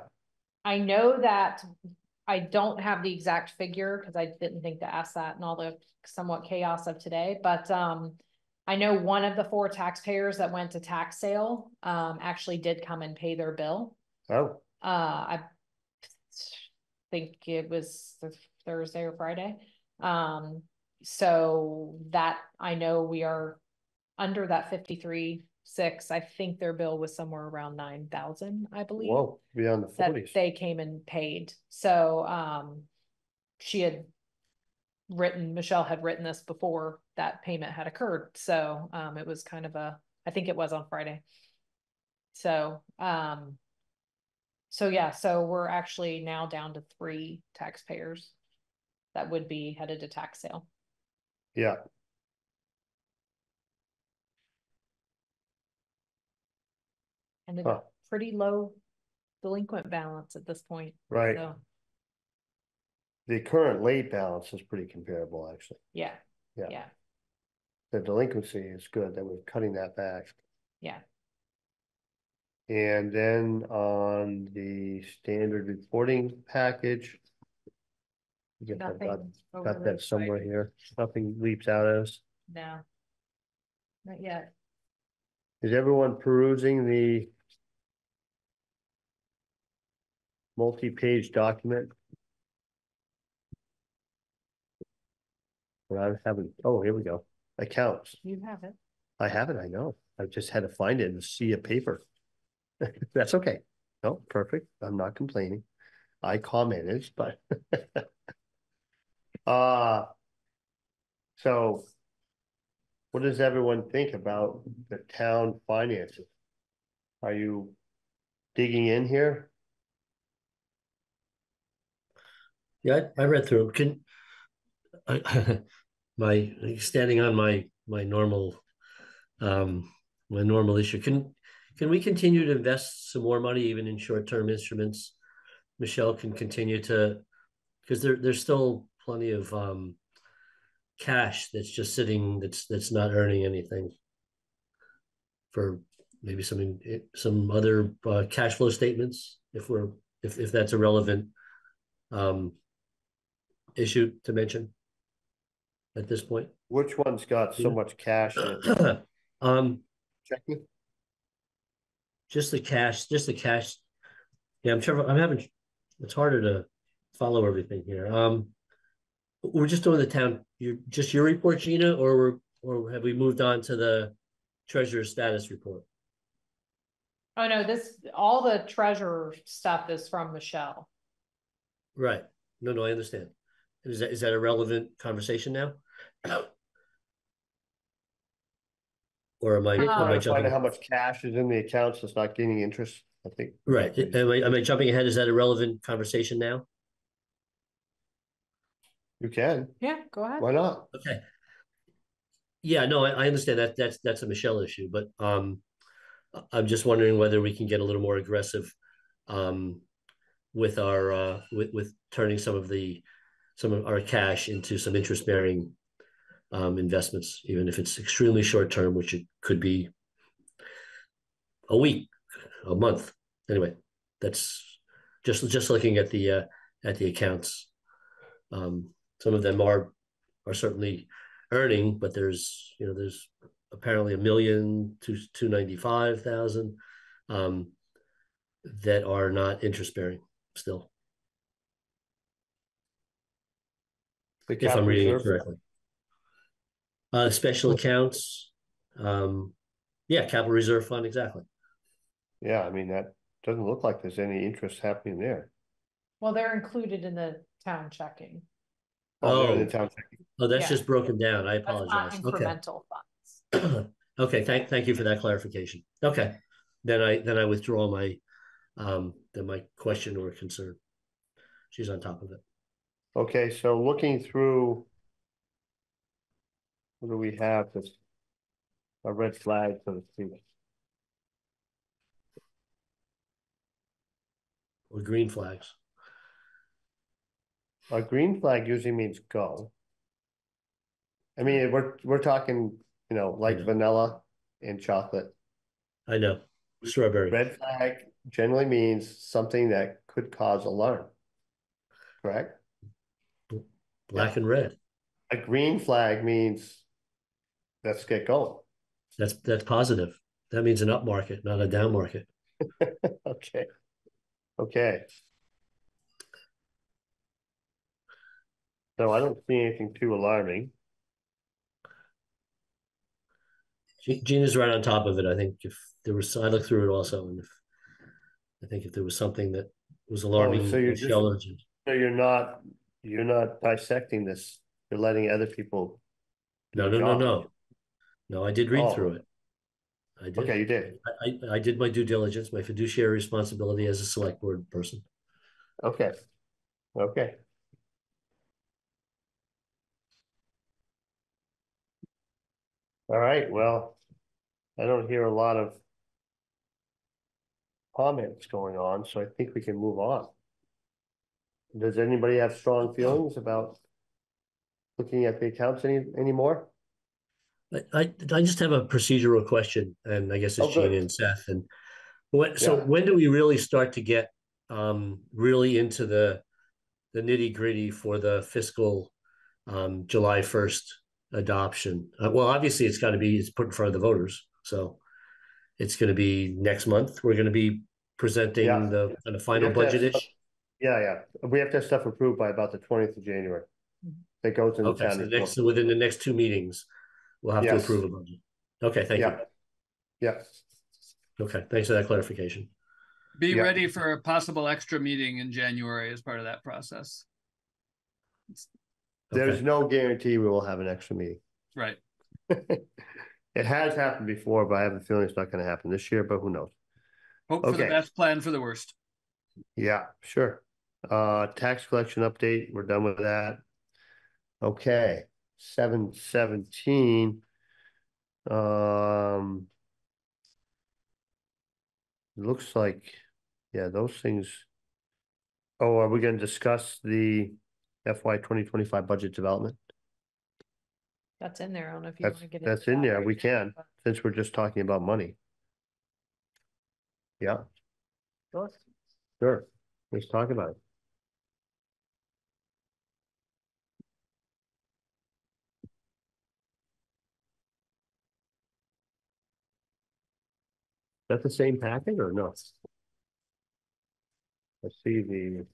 I know that I don't have the exact figure because I didn't think to ask that in all the somewhat chaos of today, but um. I know one of the four taxpayers that went to tax sale um actually did come and pay their bill. oh, Uh, I think it was Thursday or Friday. Um, so that I know we are under that fifty-three six, I think their bill was somewhere around nine thousand, I believe. Whoa, beyond the That forties. they came and paid, so, um, she had written, Michelle had written this before that payment had occurred, so, um, it was kind of a, I think it was on Friday. So, um, so yeah, so we're actually now down to three taxpayers that would be headed to tax sale. Yeah, And a pretty low delinquent balance at this point. right. So, The current late balance is pretty comparable, actually. yeah, Yeah. yeah, The delinquency is good, that we're cutting that back. yeah. And then on the standard reporting package. Guess I've got, got overly that somewhere exciting. here. Nothing leaps out at us. No. Not yet. Is everyone perusing the multi-page document? Well, I haven't, oh, here we go. Accounts. You have it. I have it, I know. I just had to find it and see a paper. That's okay. No, perfect. I'm not complaining. I commented, but. Uh. So. What does everyone think about the town finances? Are you digging in here? Yeah, I, I read through 'em. Can I, my standing on my my normal um my normal issue. Can can we continue to invest some more money even in short-term instruments? Michelle can continue to because there there's still plenty of um cash that's just sitting that's that's not earning anything for maybe some some other uh, cash flow statements if we're if if that's a relevant um issue to mention at this point? Which one's got so Yeah. much cash in it? um, Checking? just the cash, just the cash. Yeah, I'm sure I'm having. It's harder to follow everything here. Um, we're just doing the town. You just your report, Gina, or we're or have we moved on to the treasurer's status report? Oh, no, this, all the treasurer stuff is from Michelle. Right. No, no, I understand. Is that is that a relevant conversation now? Or am I, am I Uh, Trying to jumping? how much cash is in the accounts that's not gaining interest, I think. Right. Am I, am I jumping ahead? Is that a relevant conversation now? You can, Yeah, go ahead. why not? Okay. Yeah, no, I, I understand that that's that's a Michelle issue, but um, I- I'm just wondering whether we can get a little more aggressive um with our uh with with turning some of the some of our cash into some interest bearing um investments, even if it's extremely short term, which it could be a week, a month. Anyway, that's just just looking at the uh at the accounts. Um, some of them are are certainly earning, but there's you know there's apparently a million to two ninety five thousand um, that are not interest bearing still, The if I'm reading it correctly. Uh, special accounts, um, yeah, capital reserve fund, exactly. Yeah, I mean, that doesn't look like there's any interest happening there. Well, they're included in the town checking. Oh, they're in Oh. the town checking. Oh, that's Yeah. just broken down. I That's not apologize. Okay. incremental funds. Okay, thank, thank you for that clarification. Okay, then I, then I withdraw my, um, then my question or concern. She's on top of it. Okay, so looking through. What do we have that's a red flag, so to speak? Or green flags. A green flag usually means go. I mean, we're, we're talking, you know, like Yeah. vanilla and chocolate. I know, strawberry. Red flag generally means something that could cause alarm. Correct? Black and red. A green flag means let's get going. That's that's positive. That means an up market, not a down market. Okay. Okay. So I don't see anything too alarming. Gina's right on top of it. I think if there was, I looked through it also, and if I think if there was something that was alarming, Oh, so you're just-. So you're not, you're not dissecting this, you're letting other people. No, no, no, no. No, I did read Oh. through it. I did. Okay, you did, I, I, I did my due diligence, my fiduciary responsibility as a select board person. okay, okay. All right, well, I don't hear a lot of comments going on, so I think we can move on. Does anybody have strong feelings about looking at the accounts any, anymore? I, I, I just have a procedural question, and I guess Oh, it's good. Gina and Seth, and what, so Yeah. when do we really start to get um really into the the nitty gritty for the fiscal um July first adoption? Uh, well, obviously, it's got to be it's put in front of the voters, so it's going to be next month. We're going to be presenting Yeah. the kind of final to budget ish. Yeah, yeah, we have to have stuff approved by about the twentieth of January. Mm-hmm. That goes in the Okay, so town. the report. next within the next two meetings, we'll have to Yes. approve a budget. Okay, thank you. Yeah. Yeah, Okay, thanks for that clarification. Be Yeah. ready for a possible extra meeting in January as part of that process. there's Okay. no guarantee we will have an extra meeting. Right. It has happened before, but I have a feeling it's not gonna happen this year, but who knows? Hope for the Okay. best, plan for the worst. Yeah, sure. Uh, tax collection update, we're done with that. Okay, seven seventeen. Um. Looks like, yeah, those things. Oh, are we gonna discuss the FY twenty twenty-five budget development? That's in there. I don't know if you That's- want to get. that's into in that there. right We now, can. but Since we're just talking about money. Yeah, go. sure, let's talk about it. That the same packet or no? I see the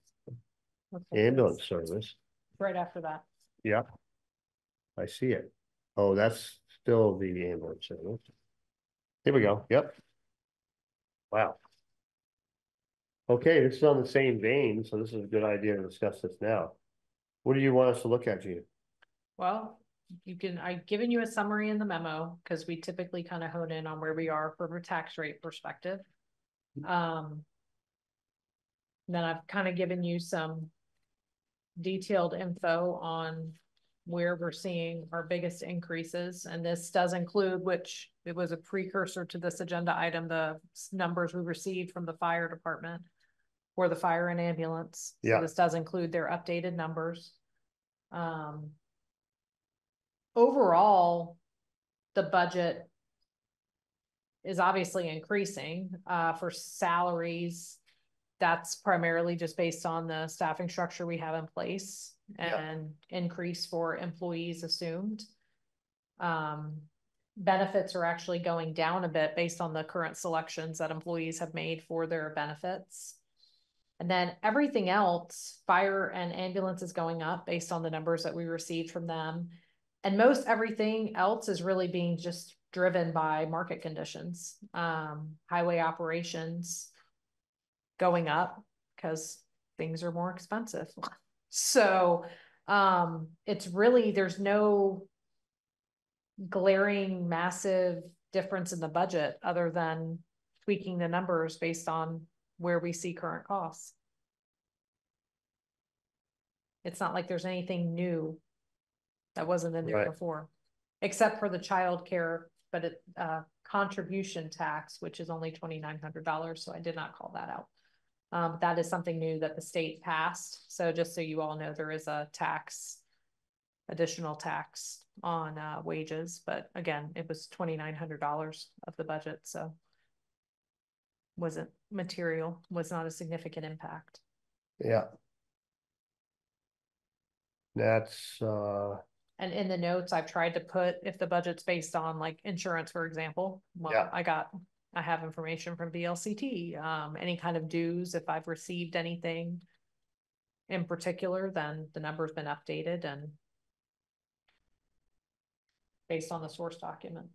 Looks ambulance service, Right after that. yeah. I see it. Oh, that's still the ambulance service. Here we go, yep. Wow. Okay, this is on the same vein, so this is a good idea to discuss this now. What do you want us to look at, Gina? Well, you can, I've given you a summary in the memo, because we typically kind of hone in on where we are from a tax rate perspective. Um. Then I've kind of given you some detailed info on where we're seeing our biggest increases, and this does include, which it was a precursor to this agenda item, the numbers we received from the fire department for the fire and ambulance. So Yeah. This does include their updated numbers. Um, overall, the budget is obviously increasing, uh, for salaries. That's primarily just based on the staffing structure we have in place Yeah. and increase for employees assumed. Um, benefits are actually going down a bit based on the current selections that employees have made for their benefits. And then everything else, fire and ambulance is going up based on the numbers that we received from them. And most everything else is really being just driven by market conditions, um, highway operations going up because things are more expensive. So, um, it's really, there's no glaring massive difference in the budget other than tweaking the numbers based on where we see current costs. It's not like there's anything new that wasn't in there Right. before, except for the childcare, but it, uh, contribution tax, which is only twenty-nine hundred dollars, so I did not call that out. Um, that is something new that the state passed, so just so you all know, there is a tax, additional tax on, uh, wages, but again, it was twenty-nine hundred dollars of the budget, so wasn't material, was not a significant impact. Yeah. That's, uh, and in the notes, I've tried to put if the budget's based on like insurance, for example, well, Yeah. I got, I have information from VLCT, um, any kind of dues, if I've received anything. In particular, then the number's been updated and. Based on the source document.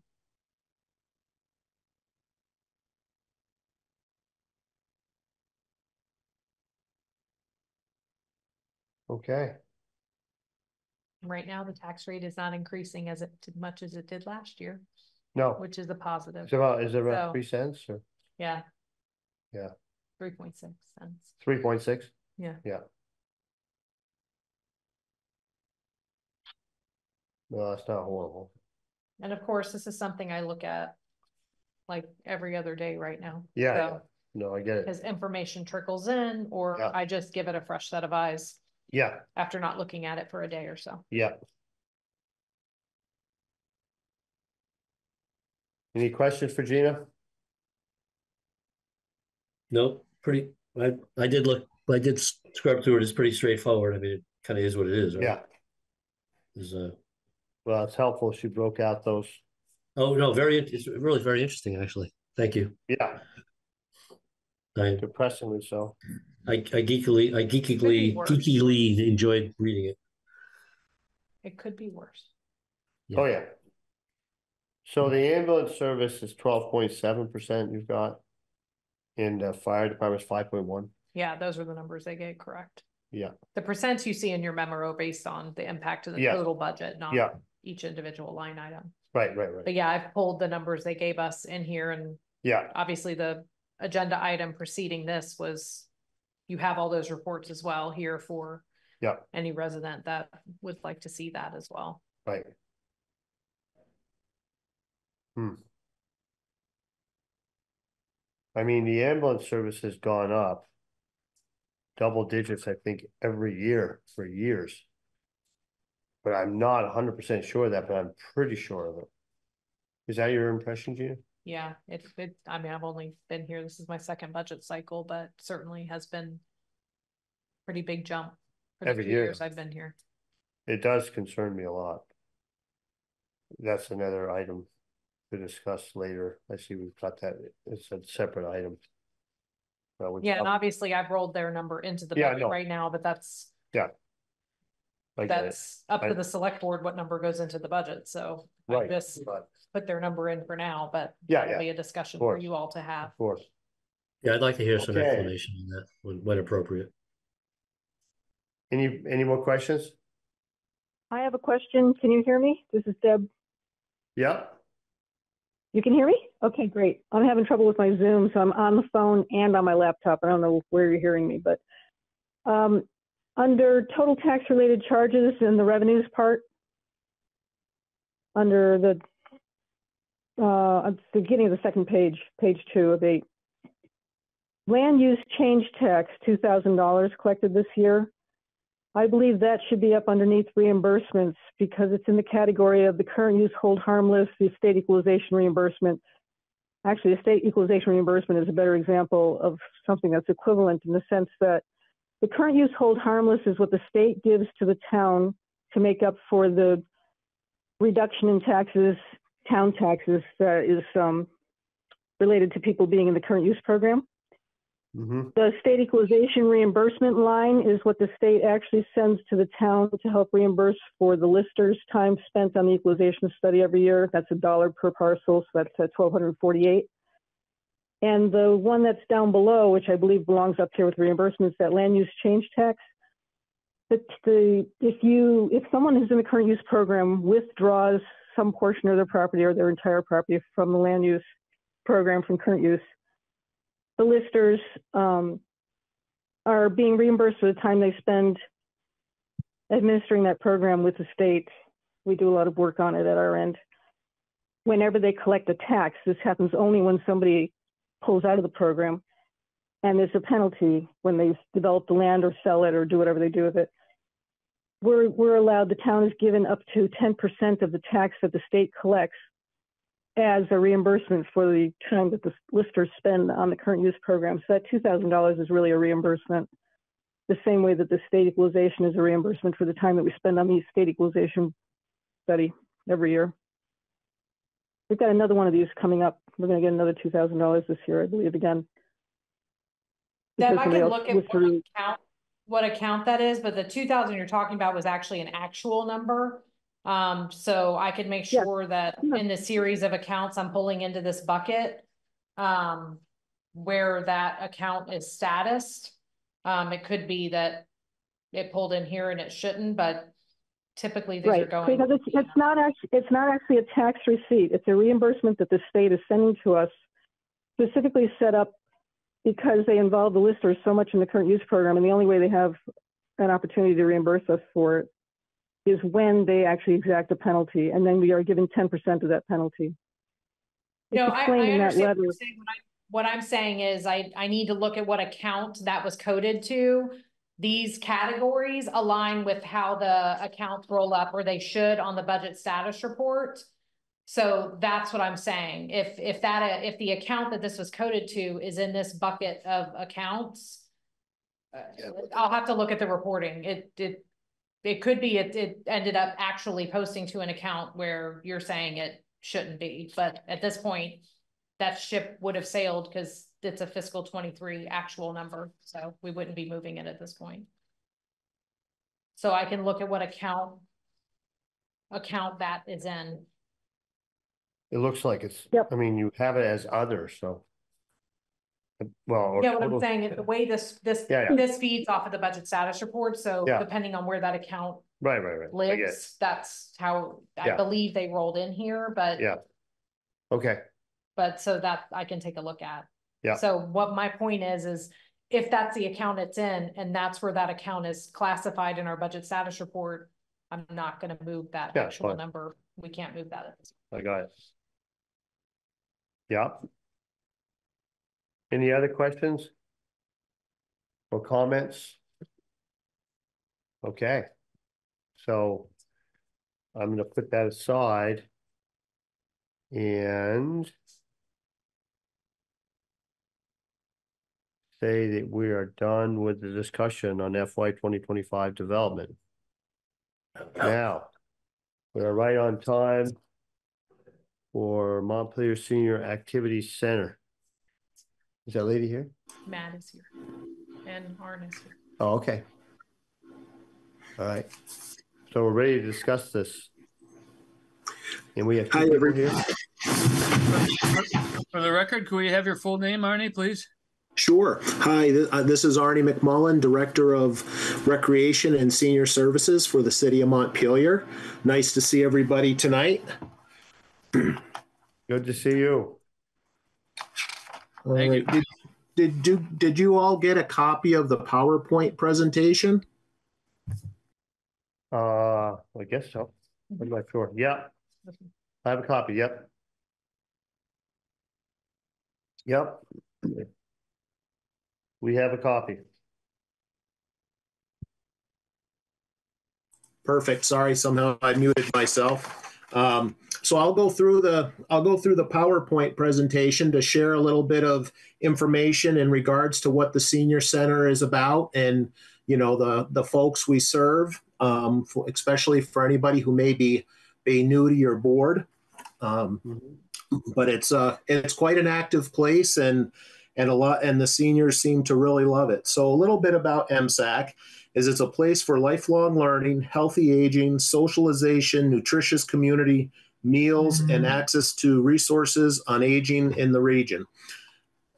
Okay. Right now, the tax rate is not increasing as it, much as it did last year, no, which is a positive. it's about, is it So- about three cents or Yeah. Yeah. Three point six cents. three point six? Yeah. Yeah. No, that's not horrible. And of course, this is something I look at like every other day right now. Yeah, yeah. So, No, I get it. As information trickles in, or Yeah. I just give it a fresh set of eyes Yeah, after not looking at it for a day or so. yeah. Any questions for Gina? No, pretty, I, I did look, I did scrub through it, it's pretty straightforward, I mean, it kind of is what it is, right? Yeah, Is, uh, well, it's helpful. She broke out those, oh, no, very, it's really very interesting, actually, thank you. yeah, I, depressingly so. I, I geekily, I geekily, geekily enjoyed reading it. It could be worse. Oh, yeah. So the ambulance service is twelve point seven percent you've got. And the fire department is five point one. Yeah, those are the numbers they get correct. Yeah. The percents you see in your memo are based on the impact of the Yeah. total budget, not Yeah. each individual line item. Right, right, right. But yeah, I've pulled the numbers they gave us in here and Yeah, obviously the agenda item preceding this was. You have all those reports as well here for. Yeah. Any resident that would like to see that as well. right. Hmm. I mean, the ambulance service has gone up. Double digits, I think, every year for years. But I'm not hundred percent sure of that, but I'm pretty sure of it. Is that your impression, Gina? Yeah, it, it, I mean, I've only been here, this is my second budget cycle, but certainly has been. Pretty big jump. for the Every two year. Years I've been here. It does concern me a lot. That's another item to discuss later. I see we've got that, it's a separate item. Well, we Yeah, and obviously I've rolled their number into the Yeah, I budget know. right now, but that's, I get it. that's up I- to the select board what number goes into the budget, so. I Right, just but, put their number in for now, but. Yeah, that'll yeah, Be a discussion for course. you all to have. of course. Yeah, I'd like to hear some Okay. explanation on that when, when appropriate. Any, any more questions? I have a question. Can you hear me? This is Deb. Yeah, You can hear me? Okay, great. I'm having trouble with my Zoom, so I'm on the phone and on my laptop. I don't know where you're hearing me, but um, under total tax related charges in the revenues part, under the uh, at the beginning of the second page, page two of eight. Land use change tax, $2,000 collected this year. I believe that should be up underneath reimbursements because it's in the category of the current use hold harmless, the state equalization reimbursement. Actually, the state equalization reimbursement is a better example of something that's equivalent in the sense that the current use hold harmless is what the state gives to the town to make up for the reduction in taxes, town taxes that is um, related to people being in the current use program. mm-hmm, The state equalization reimbursement line is what the state actually sends to the town to help reimburse for the listers' time spent on the equalization study every year. That's a dollar per parcel, so that's at twelve hundred and forty-eight. And the one that's down below, which I believe belongs up here with reimbursements, that land use change tax. The, the, if you, if someone who's in the current use program withdraws some portion of their property or their entire property from the land use program from current use, the listers um, are being reimbursed for the time they spend administering that program with the state. We do a lot of work on it at our end. Whenever they collect a tax, this happens only when somebody pulls out of the program. And there's a penalty when they develop the land or sell it or do whatever they do with it. We're, we're allowed, the town is given up to 10% of the tax that the state collects as a reimbursement for the time that the listers spend on the current use program. So that $2,000 is really a reimbursement, the same way that the state equalization is a reimbursement for the time that we spend on the state equalization study every year. We've got another one of these coming up. We're going to get another $2,000 this year, I believe, again. Deb, I can look at withdrew. account, what account that is, but the two thousand you're talking about was actually an actual number. Um, so I could make Yeah. sure that Yeah. in the series of accounts I'm pulling into this bucket. Um, where that account is statused. Um, it could be that it pulled in here and it shouldn't, but typically these are Right, going. because it's, it's not actually, it's not actually a tax receipt. It's a reimbursement that the state is sending to us specifically set up because they involve the listers so much in the current use program, and the only way they have an opportunity to reimburse us for it is when they actually exact a penalty, and then we are given ten percent of that penalty. It's No, I, I understand what saying. What I- What I'm saying is I, I need to look at what account that was coded to. These categories align with how the accounts roll up, or they should on the budget status report. So that's what I'm saying. If, if that, if the account that this was coded to is in this bucket of accounts, uh, I'll have to look at the reporting. It, it, it could be, it, it ended up actually posting to an account where you're saying it shouldn't be, but at this point, that ship would have sailed because it's a fiscal twenty-three actual number, so we wouldn't be moving it at this point. So I can look at what account account that is in. It looks like it's, Yep. I mean, you have it as other, so. Well. or Yeah, what I'm total- saying is the way this, this, Yeah, yeah. this feeds off of the budget status report, so Yeah. depending on where that account Right, right, right. I get it. lives, that's how I Yeah. believe they rolled in here, but. Yeah. Okay, But so that I can take a look at. Yeah. So what my point is, is if that's the account it's in and that's where that account is classified in our budget status report, I'm not gonna move that Yeah, actual fine. number. We can't move that. at this- I got it. Yeah. Any other questions? Or comments? Okay. So I'm gonna put that aside. And say that we are done with the discussion on FY twenty twenty-five development. Now, we are right on time for Montpelier Senior Activities Center. Is that lady here? Matt is here and Arn is here. Oh, okay. All right. So we're ready to discuss this. And we have Hi, people every- here. For the record, could we have your full name, Arne, please? Sure. Hi, th- uh, this is Arne McMullen, Director of Recreation and Senior Services for the City of Montpelier. Nice to see everybody tonight. Good to see you. Thank you. Did, did, do, did you all get a copy of the PowerPoint presentation? Uh, I guess so. I'm not sure. Yeah, I have a copy. Yep. Yep. We have a copy. Perfect. Sorry, somehow I muted myself. Um, so I'll go through the I'll go through the PowerPoint presentation to share a little bit of information in regards to what the senior center is about and you know the the folks we serve, um, for, especially for anybody who may be be new to your board. Um, but it's uh it's quite an active place and and a lot and the seniors seem to really love it. So a little bit about MSAC is it's a place for lifelong learning, healthy aging, socialization, nutritious community, meals, and mm. access to resources on aging in the region.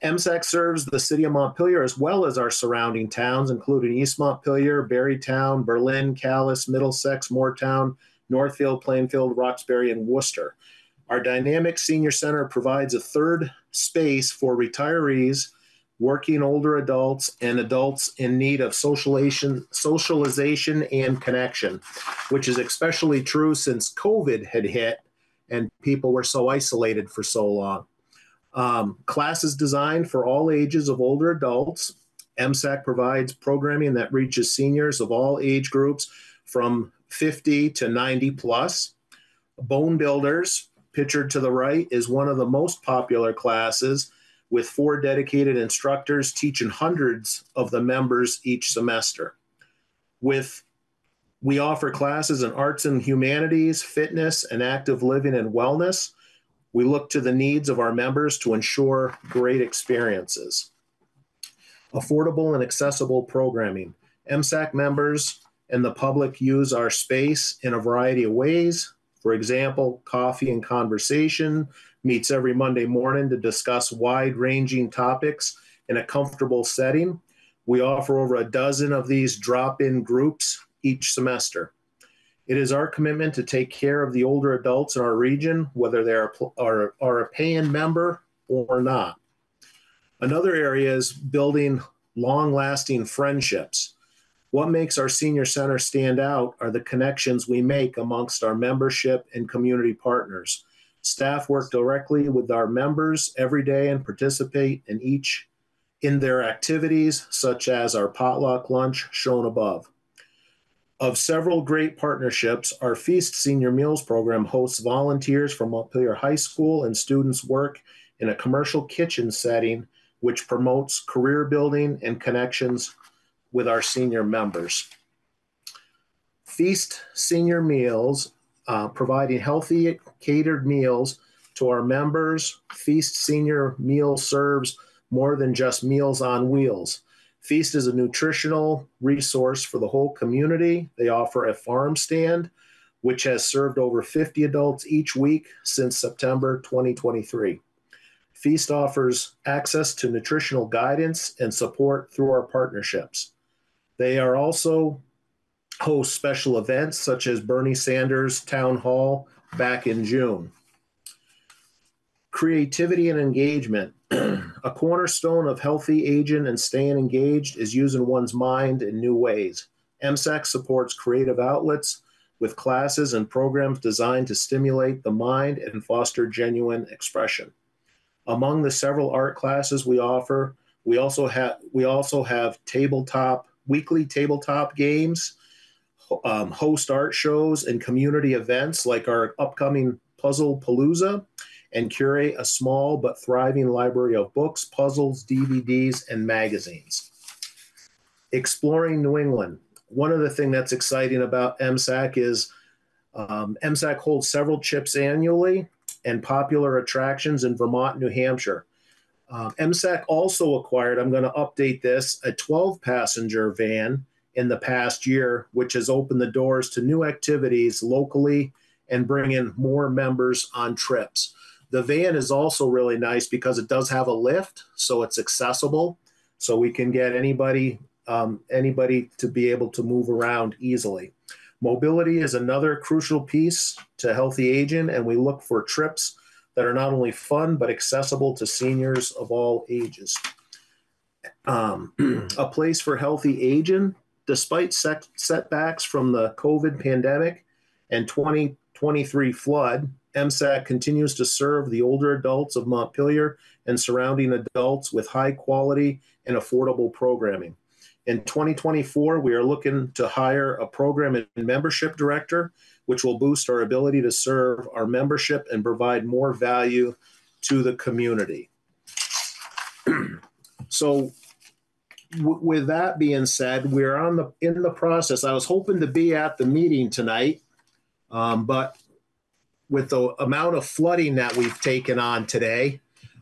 MSAC serves the city of Montpelier as well as our surrounding towns, including East Montpelier, Barre Town, Berlin, Calais, Middlesex, Moretown, Northfield, Plainfield, Roxbury, and Worcester. Our dynamic senior center provides a third space for retirees, working older adults, and adults in need of socialization, socialization and connection, which is especially true since COVID had hit and people were so isolated for so long. Um, classes designed for all ages of older adults. MSAC provides programming that reaches seniors of all age groups from 50 to 90 plus. Bone Builders, pictured to the right, is one of the most popular classes with four dedicated instructors teaching hundreds of the members each semester. With we offer classes in arts and humanities, fitness, and active living and wellness. We look to the needs of our members to ensure great experiences. Affordable and accessible programming. MSAC members and the public use our space in a variety of ways. For example, coffee and conversation meets every Monday morning to discuss wide ranging topics in a comfortable setting. We offer over a dozen of these drop-in groups each semester. It is our commitment to take care of the older adults in our region, whether they are, are, are a paying member or not. Another area is building long lasting friendships. What makes our senior center stand out are the connections we make amongst our membership and community partners. Staff work directly with our members every day and participate in each in their activities, such as our potluck lunch shown above. Of several great partnerships, our Feast Senior Meals program hosts volunteers from Montpelier High School and students work in a commercial kitchen setting, which promotes career building and connections with our senior members. Feast Senior Meals, uh, providing healthy catered meals to our members. Feast Senior Meal serves more than just meals on wheels. Feast is a nutritional resource for the whole community. They offer a farm stand, which has served over 50 adults each week since September 2023. Feast offers access to nutritional guidance and support through our partnerships. They are also host special events such as Bernie Sanders Town Hall back in June. Creativity and engagement. a cornerstone of healthy aging and staying engaged is using one's mind in new ways. MSAC supports creative outlets with classes and programs designed to stimulate the mind and foster genuine expression. Among the several art classes we offer, we also have we also have tabletop weekly tabletop games, um, host art shows and community events like our upcoming Puzzle Palooza, and curate a small but thriving library of books, puzzles, DVDs, and magazines. Exploring New England. One of the things that's exciting about MSAC is um, MSAC holds several chips annually and popular attractions in Vermont, New Hampshire. Um, MSAC also acquired, I'm going to update this, a 12 passenger van in the past year, which has opened the doors to new activities locally and bring in more members on trips. The van is also really nice because it does have a lift, so it's accessible. So we can get anybody um, anybody to be able to move around easily. Mobility is another crucial piece to healthy aging, and we look for trips that are not only fun but accessible to seniors of all ages. Um, a place for healthy aging, despite set, setbacks from the COVID pandemic and 2023 flood, MSAC continues to serve the older adults of Montpelier and surrounding adults with high quality and affordable programming. In 2024, we are looking to hire a program and membership director, which will boost our ability to serve our membership and provide more value to the community. so, with that being said, we're on the in the process. I was hoping to be at the meeting tonight, um, but with the amount of flooding that we've taken on today,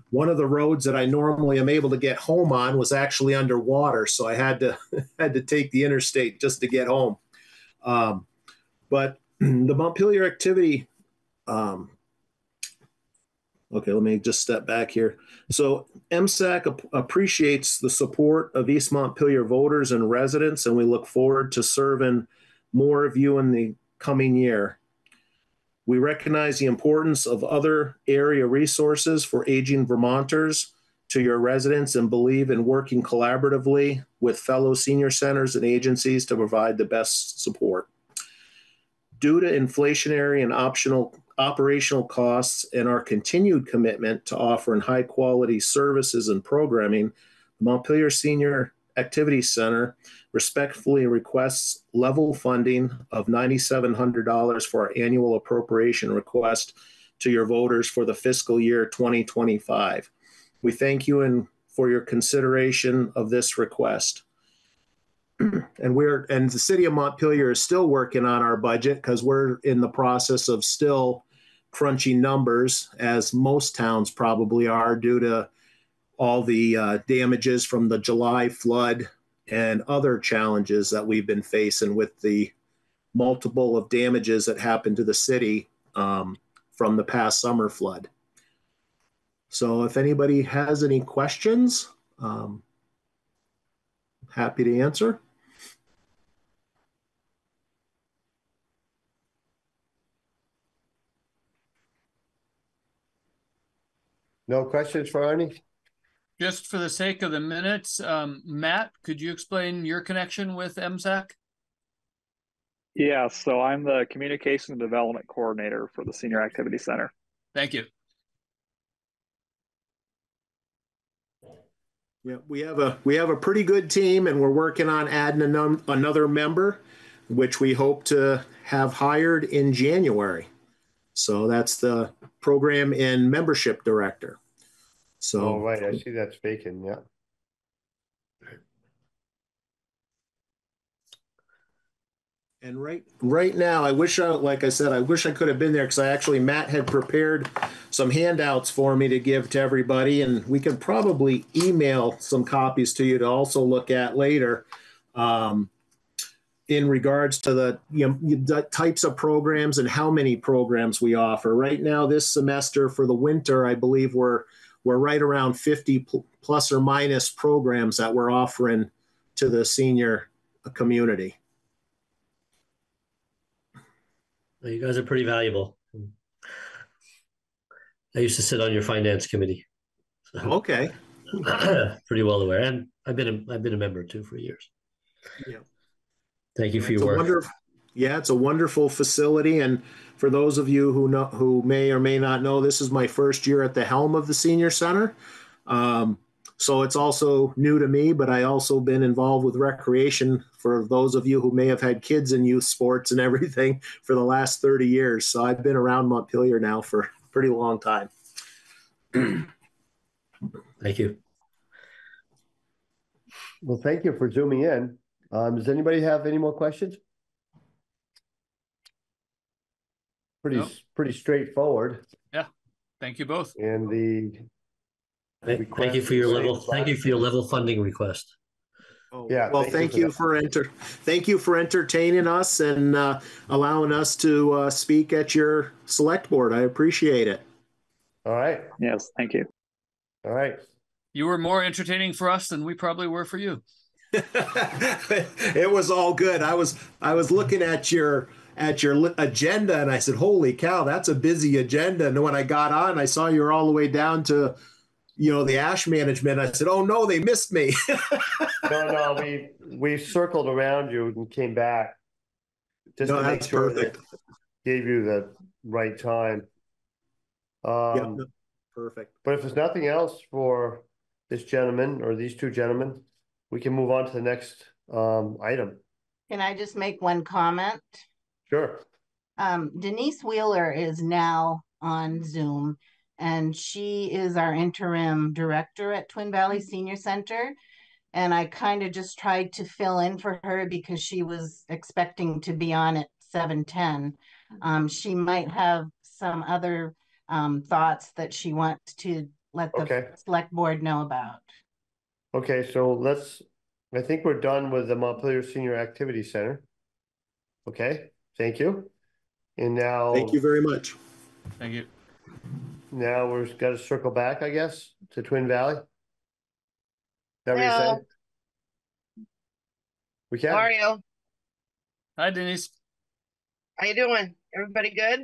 one of the roads that I normally am able to get home on was actually underwater, so I had to had to take the interstate just to get home. Um, but the Montpelier activity, um, okay, let me just step back here. So MSAC ap- appreciates the support of East Montpelier voters and residents, and we look forward to serving more of you in the coming year. We recognize the importance of other area resources for aging Vermonters to your residents and believe in working collaboratively with fellow senior centers and agencies to provide the best support. Due to inflationary and optional operational costs and our continued commitment to offering high quality services and programming, the Montpelier Senior Activity Center respectfully requests level funding of $9,700 for our annual appropriation request to your voters for the fiscal year 2025. We thank you and for your consideration of this request. and we're and the city of Montpelier is still working on our budget because we're in the process of still crunching numbers, as most towns probably are, due to all the uh, damages from the July flood and other challenges that we've been facing with the multiple of damages that happened to the city um, from the past summer flood. So if anybody has any questions, um, happy to answer. No questions for Arne? Just for the sake of the minutes, um, Matt, could you explain your connection with MSAC? Yeah, so I'm the Communication and Development Coordinator for the Senior Activity Center. Thank you. Yeah, we have a we have a pretty good team, and we're working on adding a num- another member, which we hope to have hired in January. So that's the program and membership director. So Oh, right, I see that's vacant, yeah. And right right now, I wish I like I said, I wish I could have been there because I actually Matt had prepared some handouts for me to give to everybody, and we could probably email some copies to you to also look at later. Um, in regards to the you know the types of programs and how many programs we offer. Right now, this semester for the winter, I believe we're we're right around 50 plus or minus programs that we're offering to the senior community. Well, You guys are pretty valuable. I used to sit on your finance committee. so Okay. Pretty well aware, and I've been a, I've been a member too for years. Yeah. Thank you for It's your work. wonderful, yeah, it's a wonderful facility. And for those of you who know, who may or may not know, this is my first year at the helm of the senior center. Um, so it's also new to me, but I also been involved with recreation for those of you who may have had kids in youth sports and everything for the last 30 years. So I've been around Montpelier now for a pretty long time. Thank you. Well, thank you for zooming in. Um, does anybody have any more questions? Pretty, No. pretty straightforward, Yeah. Thank you both. and the, Thank thank you for your level, thank you for your level funding request. Oh, Yeah, Well, thank you thank for you for enter, thank you for entertaining us and uh, allowing us to uh, speak at your select board. I appreciate it. all right, Yes, thank you. all right. You were more entertaining for us than we probably were for you. it was all good. I was I was looking at your at your agenda and I said, "Holy cow, that's a busy agenda." And when I got on, I saw you were all the way down to you know the ash management. I said, "Oh no, they missed me." No, no, we, we circled around you and came back. Just No, to make that's sure that gave you the right time. Yep, Um, no, perfect. but if there's nothing else for this gentleman or these two gentlemen, we can move on to the next, um, item. Can I just make one comment? Sure. Um, Denise Wheeler is now on Zoom and she is our interim director at Twin Valley Senior Center. And I kind of just tried to fill in for her because she was expecting to be on at seven ten. Um, she might have some other um thoughts that she wants to let the Okay. select board know about. Okay, so let's, I think we're done with the Montpelier Senior Activity Center. Okay, thank you. And now. Thank you very much. Thank you. Now we've got to circle back, I guess, to Twin Valley. Is that what you're Hello. saying? We can. How are you? Hi, Denise. How you doing? Everybody good?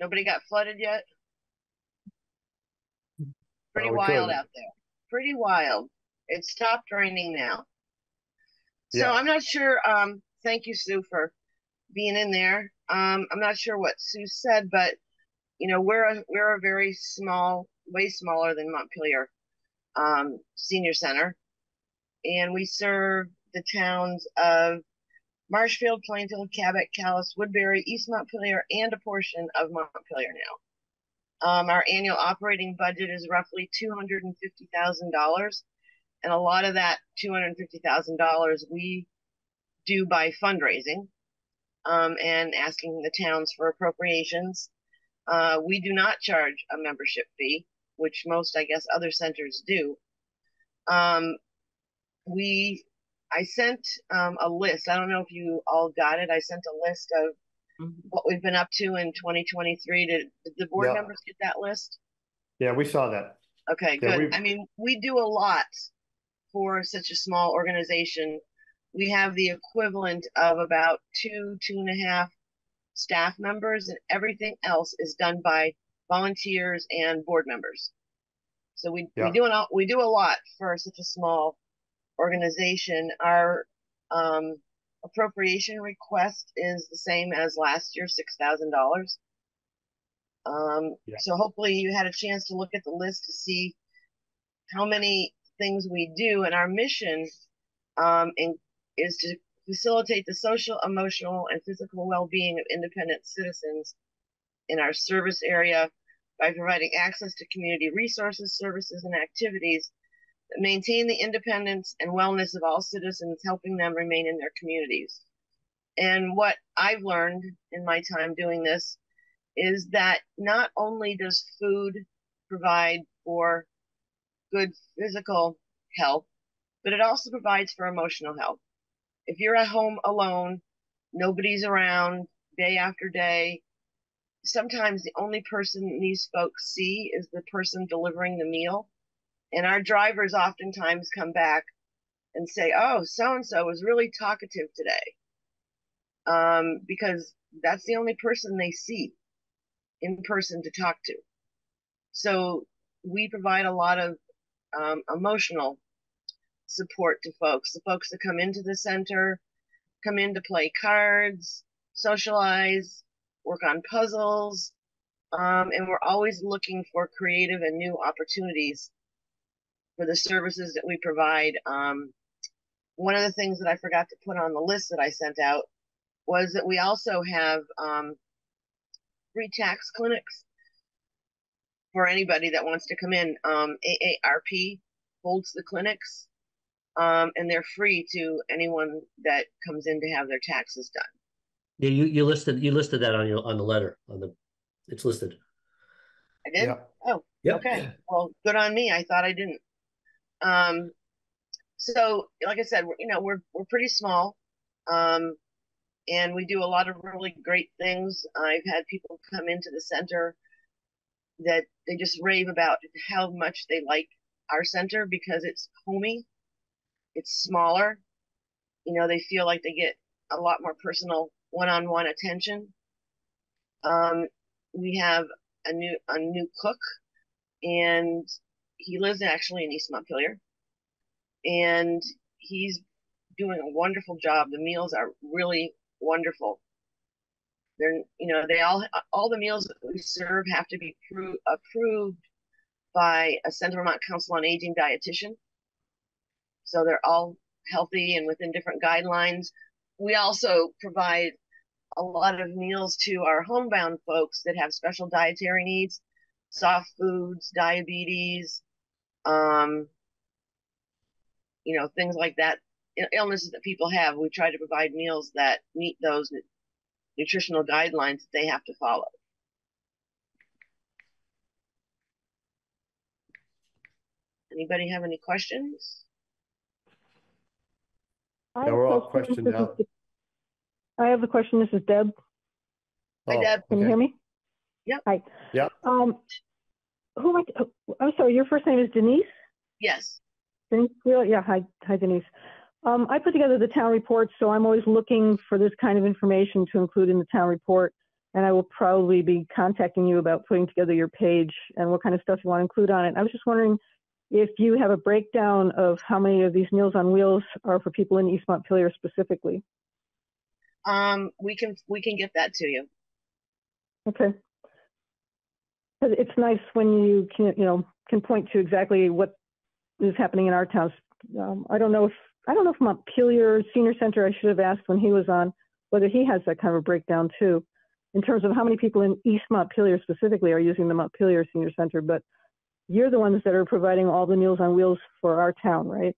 Nobody got flooded yet? Pretty we wild could. out there. Pretty wild. It stopped raining now. So Yeah. I'm not sure, um, thank you, Sue, for being in there. Um, I'm not sure what Sue said, but you know, we're a we're a very small, way smaller than Montpelier um senior center. And we serve the towns of Marshfield, Plainfield, Cabot, Calais, Woodbury, East Montpelier, and a portion of Montpelier now. Um, our annual operating budget is roughly two hundred and fifty thousand dollars, and a lot of that two hundred fifty thousand dollars we do by fundraising, um, and asking the towns for appropriations. Uh, we do not charge a membership fee, which most, I guess, other centers do. Um, we I sent um, a list. I don't know if you all got it. I sent a list of what we've been up to in 2023. Did, did the board Yeah. members get that list? Yeah, we saw that. Okay, Yeah, good. we've- I mean, we do a lot for such a small organization. We have the equivalent of about two, two and a half staff members, and everything else is done by volunteers and board members. So we, Yeah. we do an, we do a lot for such a small organization. Our um, appropriation request is the same as last year, six thousand dollars. Um, Yeah. so hopefully you had a chance to look at the list to see how many things we do, and our mission um, in, is to facilitate the social, emotional, and physical well-being of independent citizens in our service area by providing access to community resources, services, and activities that maintain the independence and wellness of all citizens, helping them remain in their communities. And what I've learned in my time doing this is that not only does food provide for good physical health, but it also provides for emotional health. If you're at home alone, nobody's around day after day, sometimes the only person these folks see is the person delivering the meal. And our drivers oftentimes come back and say, Oh, so and so was really talkative today. Um, because that's the only person they see in person to talk to. So we provide a lot of um, emotional support to folks. The folks that come into the center come in to play cards, socialize, work on puzzles, um, and we're always looking for creative and new opportunities for the services that we provide. Um, one of the things that I forgot to put on the list that I sent out was that we also have um, free tax clinics for anybody that wants to come in. Um, AARP holds the clinics, um, and they're free to anyone that comes in to have their taxes done. Yeah, you, you listed, you listed that on your, on the letter, on the, it's listed. I did. Yeah. Oh, Yep. okay. Well, good on me. I thought I didn't. Um, so like I said, we're, you know, we're we're pretty small, um, and we do a lot of really great things. I've had people come into the center that they just rave about how much they like our center because it's homey, it's smaller. You know, they feel like they get a lot more personal one-on-one attention. Um, we have a new a new cook, and he lives actually in East Montpelier, and he's doing a wonderful job. The meals are really wonderful. They're you know they all all the meals that we serve have to be pro- approved by a Central Vermont Council on Aging dietitian. So they're all healthy and within different guidelines. We also provide a lot of meals to our homebound folks that have special dietary needs, soft foods, diabetes, um, you know, things like that, illnesses that people have. We try to provide meals that meet those nutritional guidelines that they have to follow. Anybody have any questions? I Yeah, have we're a all question. questioned This is- out. I have a question. This is Deb. Hi, Oh, Deb. Can you okay. hear me? Yep. Hi. Yep. Um, who am I, oh, I'm sorry, your first name is Denise? Yes. Denise, Wheeler? yeah, hi, hi Denise. Um, I put together the town report, so I'm always looking for this kind of information to include in the town report. And I will probably be contacting you about putting together your page and what kind of stuff you want to include on it. I was just wondering if you have a breakdown of how many of these Meals on Wheels are for people in East Montpelier specifically. Um, we can we can get that to you. Okay. it's nice when you can, you know, can point to exactly what is happening in our towns. Um, I don't know if, I don't know if Montpelier Senior Center, I should have asked when he was on, whether he has that kind of a breakdown too, in terms of how many people in East Montpelier specifically are using the Montpelier Senior Center, but you're the ones that are providing all the Meals on Wheels for our town, right?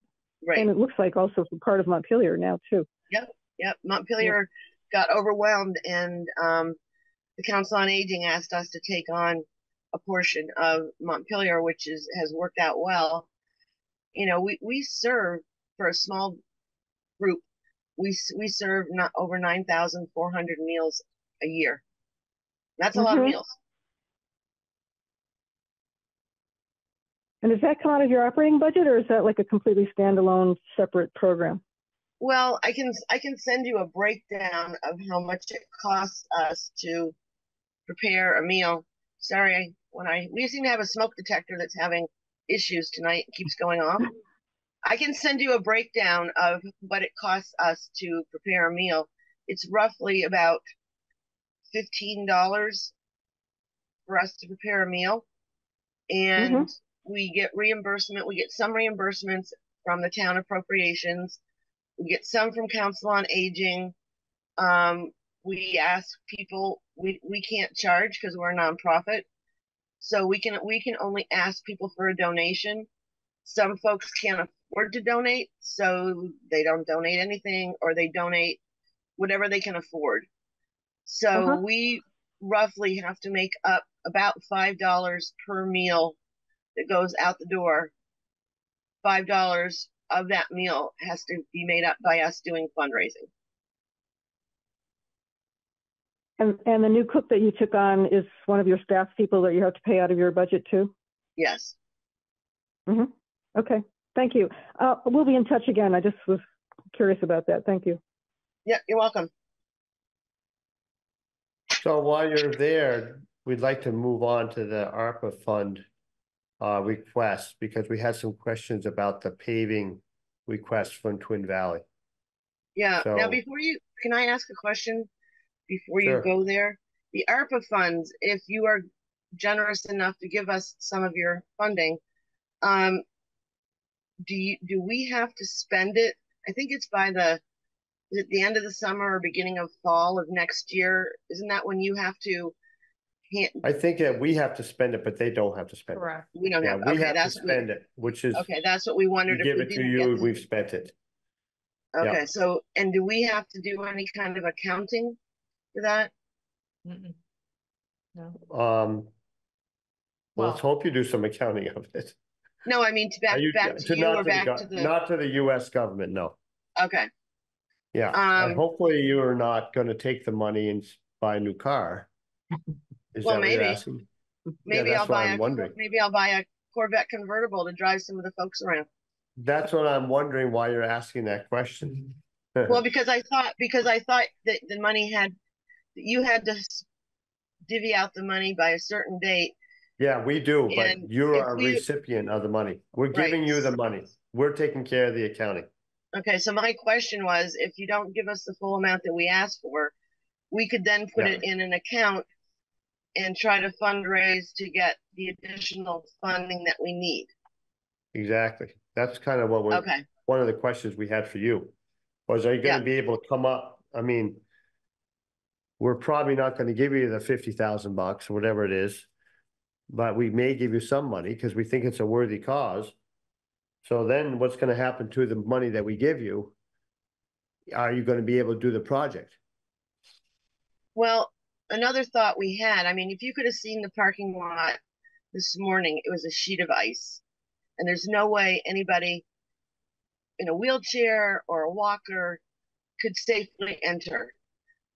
Right. And it looks like also for part of Montpelier now too. Yep, yep. Montpelier got overwhelmed, and um, the Council on Aging asked us to take on a portion of Montpelier, which is has worked out well. You know, we we serve for a small group. We we serve not over nine thousand four hundred meals a year. That's a lot of Mhm. meals. And does that come out of your operating budget or is that like a completely standalone separate program? Well, I can I can send you a breakdown of how much it costs us to prepare a meal. Sorry, when I we seem to have a smoke detector that's having issues tonight, it keeps going off. I can send you a breakdown of what it costs us to prepare a meal. It's roughly about fifteen dollars for us to prepare a meal, and mm-hmm. We get reimbursement. We get some reimbursements from the town appropriations. We get some from Council on Aging. Um, we ask people. We we can't charge because we're a nonprofit, so we can we can only ask people for a donation. Some folks can't afford to donate, so they don't donate anything, or they donate whatever they can afford. So Uh-huh. we roughly have to make up about five dollars per meal that goes out the door. Five dollars of that meal has to be made up by us doing fundraising. And, and the new cook that you took on is one of your staff people that you have to pay out of your budget too? Yes. hmm Okay, thank you. Uh, we'll be in touch again. I just was curious about that. Thank you. Yeah, you're welcome. So while you're there, we'd like to move on to the ARPA fund request, because we had some questions about the paving request from Twin Valley. Yeah. Now, before you, can I ask a question before you go there? The ARPA funds, if you are generous enough to give us some of your funding, um, do you, do we have to spend it? I think it's by the, is it the end of the summer or beginning of fall of next year? Isn't that when you have to? Hand- I think that we have to spend it, but they don't have to spend it. Correct. We don't Yeah, have, we okay, have to that's. what we- spend it, which is, Okay, that's what we we wondered. if give we it to didn't get you, the- we've spent it. yeah. Okay, so, and do we have to do any kind of accounting for that? Mm-mm. No. Um, well, let's Well- hope you do some accounting of it. No, I mean, to back, Are you- back to you not or the back gov- to the, Not to the US government, no. okay, Yeah, and Um, hopefully you are not gonna take the money and s- buy a new car. Is Well, that what you're maybe. maybe that's I'll buy I'm a, wondering. maybe I'll buy a Corvette convertible to drive some of the folks around. That's what I'm wondering why you're asking that question. Well, because I thought, because I thought that the money had, that you had to divvy out the money by a certain date. Yeah, we do, but you're a we- recipient of the money. We're Right. giving you the money. We're taking care of the accounting. Okay, so my question was, if you don't give us the full amount that we asked for, we could then put Yeah. it in an account and try to fundraise to get the additional funding that we need. Exactly. That's kind of what we're, Okay, one of the questions we had for you. Was are you gonna be able to come up, I mean. We're probably not gonna give you the fifty thousand bucks, or whatever it is. But we may give you some money, because we think it's a worthy cause. So then what's gonna happen to the money that we give you? Are you gonna be able to do the project? well, another thought we had, I mean, if you could have seen the parking lot this morning, it was a sheet of ice. And there's no way anybody in a wheelchair or a walker could safely enter.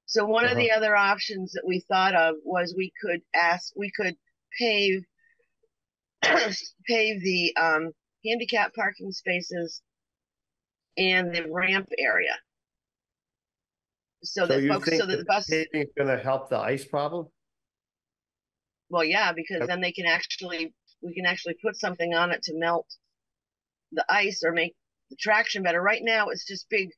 So one of the other options that we thought of was we could ask, we could pave pave the um handicap parking spaces and the ramp area. So that you folks, so that the the bus, is gonna help the ice problem? well, yeah, because then they can actually, we can actually put something on it to melt the ice or make the traction better. Right now, it's just big.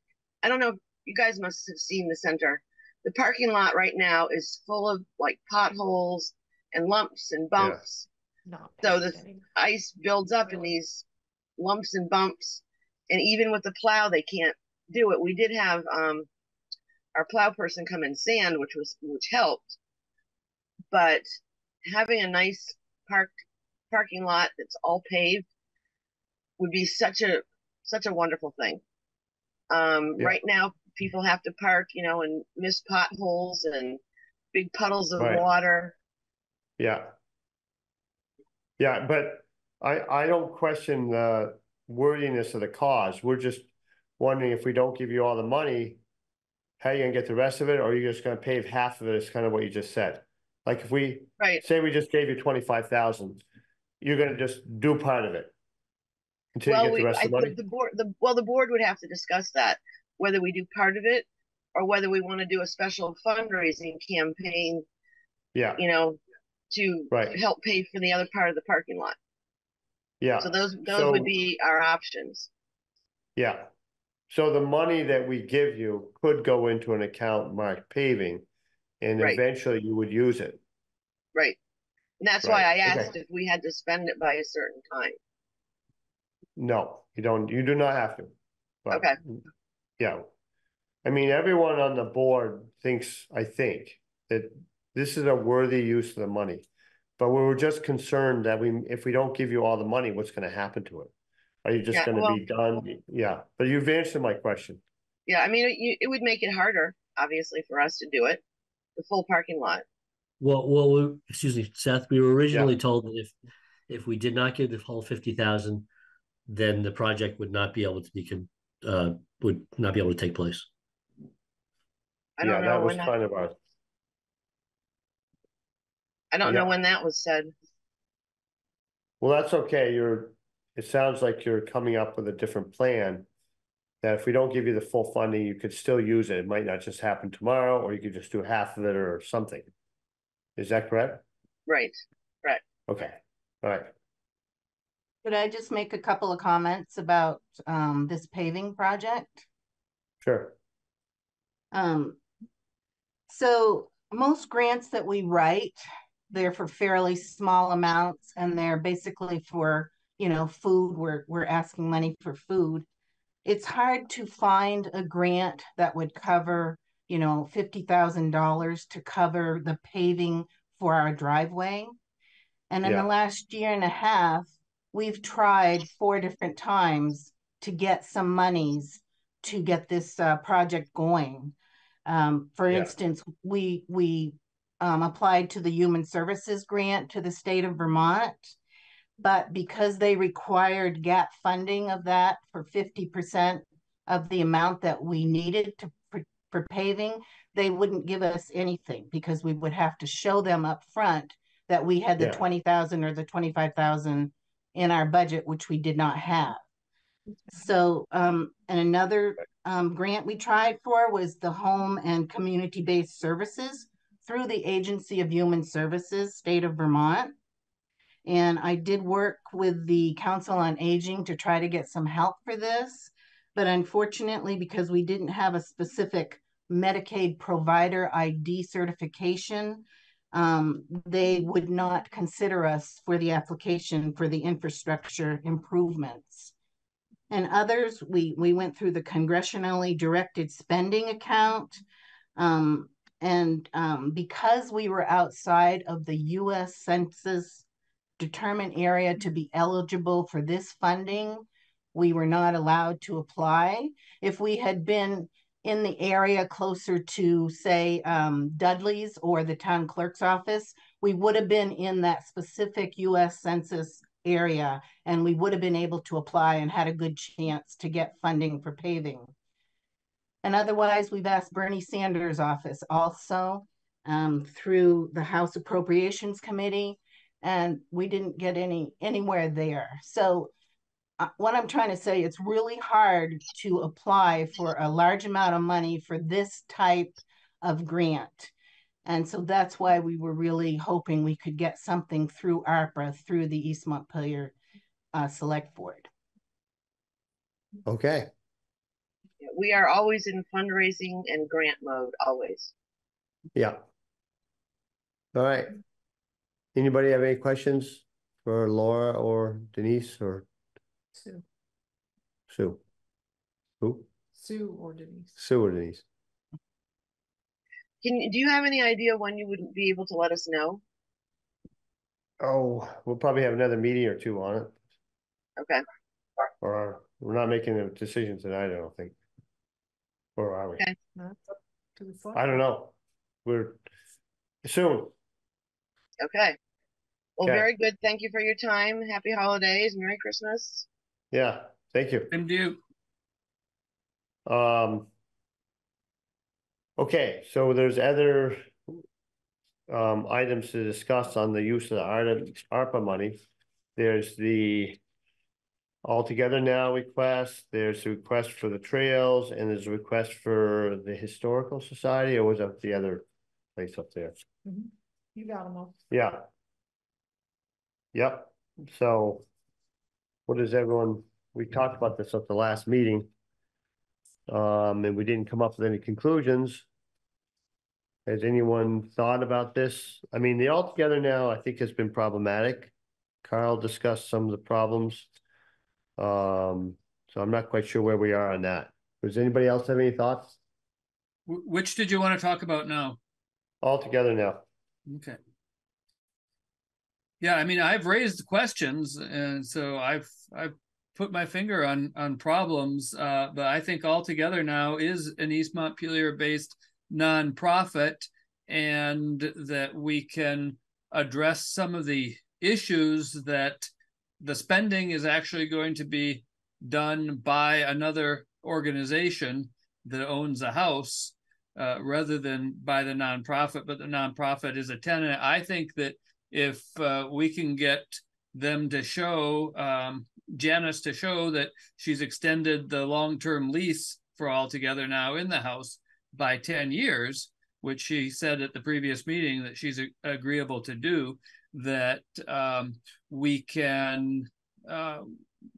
I don't know, you guys must have seen the center. The parking lot right now is full of like potholes and lumps and Yeah. bumps. Not So the anymore. ice builds up in these lumps and bumps. And even with the plow, they can't do it. We did have um our plow person come in sand, which was which helped. But having a nice park parking lot that's all paved would be such a such a wonderful thing. Um, Yeah. right now people have to park, you know, and miss potholes and big puddles of Right. water. Yeah. Yeah, but I, I don't question the worthiness of the cause. We're just wondering if we don't give you all the money, how you gonna get the rest of it, or are you just gonna pave half of it, is kind of what you just said. Like if we, Right. say we just gave you twenty-five thousand, you're gonna just do part of it. Until you Well, get the we, rest I of the money? the board, the, well, the board would have to discuss that, whether we do part of it or whether we want to do a special fundraising campaign, Yeah, you know, to Right. help pay for the other part of the parking lot. yeah. So those, those So- would be our options. Yeah. So the money that we give you could go into an account marked paving. And Right. eventually you would use it. Right. And that's why I Right, okay. asked if we had to spend it by a certain time. No, you don't, you do not have to. But, Okay. Yeah. I mean, everyone on the board thinks, I think, that this is a worthy use of the money. But we were just concerned that we, if we don't give you all the money, what's gonna happen to it? Are you just Yeah, gonna well- be done? Yeah, but you've answered my question. Yeah, I mean, it, it would make it harder, obviously, for us to do it, the full parking lot. Well, well, we- excuse me, Seth, we were originally told that if, if we did not give the whole fifty thousand, then the project would not be able to be, con- uh, would not be able to take place. I Yeah, don't that know was that, kind of our, I don't know when that was said. well, that's okay. You're, it sounds like you're coming up with a different plan. That if we don't give you the full funding, you could still use it. It might not just happen tomorrow, or you could just do half of it or something. Is that correct? Right, right. Okay, all right. Could I just make a couple of comments about um this paving project? Sure. Um, so most grants that we write, they're for fairly small amounts and they're basically for, you know, food. We're we're asking money for food. It's hard to find a grant that would cover, you know, fifty thousand dollars to cover the paving for our driveway. And in Yeah. the last year and a half, we've tried four different times to get some monies to get this uh, project going. Um, for Yeah. instance, we we um, applied to the Human Services Grant to the state of Vermont, but because they required gap funding of that for fifty percent of the amount that we needed to for, for paving, they wouldn't give us anything because we would have to show them up front that we had the Yeah. twenty thousand or the twenty-five thousand in our budget, which we did not have. So, um, and another, um, grant we tried for was the Home and Community-Based Services through the Agency of Human Services, State of Vermont. And I did work with the Council on Aging to try to get some help for this. But unfortunately, because we didn't have a specific Medicaid provider ID certification, um, they would not consider us for the application for the infrastructure improvements. And others, we, we went through the congressionally directed spending account. Um, and, um, because we were outside of the US Census determined area to be eligible for this funding, we were not allowed to apply. If we had been in the area closer to, say, um, Dudley's or the town clerk's office, we would have been in that specific US Census area and we would have been able to apply and had a good chance to get funding for paving. And otherwise, we've asked Bernie Sanders' office also um, through the House Appropriations Committee, and we didn't get any anywhere there. So uh, what I'm trying to say, it's really hard to apply for a large amount of money for this type of grant. And so that's why we were really hoping we could get something through ARPA, through the East Montpelier uh, Select Board. Okay, We are always in fundraising and grant mode, always. yeah. All right. Anybody have any questions for Laura or Denise or Sue, Sue? Who? Sue or Denise. Sue or Denise? Can, do you have any idea when you would be able to let us know? Oh, we'll probably have another meeting or two on it, Okay, or we're not making a decision tonight, I don't think. Or are we? okay. That's up to the select I don't know. We're soon. Okay. Well, Okay. very good. Thank you for your time. Happy holidays. Merry Christmas. Yeah, thank you. Same to you. Um. Okay, so there's other. Um, items to discuss on the use of the ARPA, ARPA money. there's the all together now request, there's a request for the trails, and there's a request for the historical society, or was that the other place up there? Mhm. You got them all. Yeah. Yep, so what is everyone, we talked about this at the last meeting. Um, and we didn't come up with any conclusions. Has anyone thought about this? I mean, the altogether now, I think has been problematic. Carl discussed some of the problems. Um, so I'm not quite sure where we are on that. Does anybody else have any thoughts? Wh- Which did you want to talk about now? All together now. Okay. Yeah, I mean, I've raised questions and so I've, I've put my finger on, on problems. Uh, but I think altogether now is an East Montpelier based nonprofit and that we can address some of the issues that the spending is actually going to be done by another organization that owns a house uh, rather than by the nonprofit, but the nonprofit is a tenant. I think that if uh, we can get them to show, um, Janice to show that she's extended the long-term lease for all together now in the house by 10 years, which she said at the previous meeting that she's agreeable to do, that um, we can uh,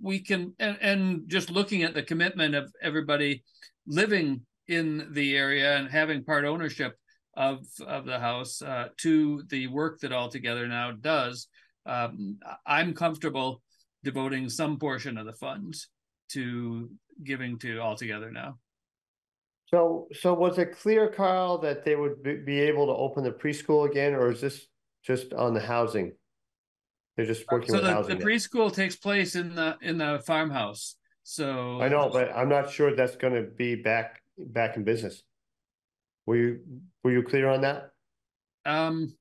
we can and, and just looking at the commitment of everybody living in the area and having part ownership of of the house uh, to the work that all together now does um, i'm comfortable devoting some portion of the funds to giving to all together now So, so was it clear, Carl, that they would be, able to open the preschool again, or is this just on the housing? They're just working so with the, the housing. now? preschool takes place in the in the farmhouse so I know, but I'm not sure that's gonna be back, back in business. Were you, were you clear on that? Um,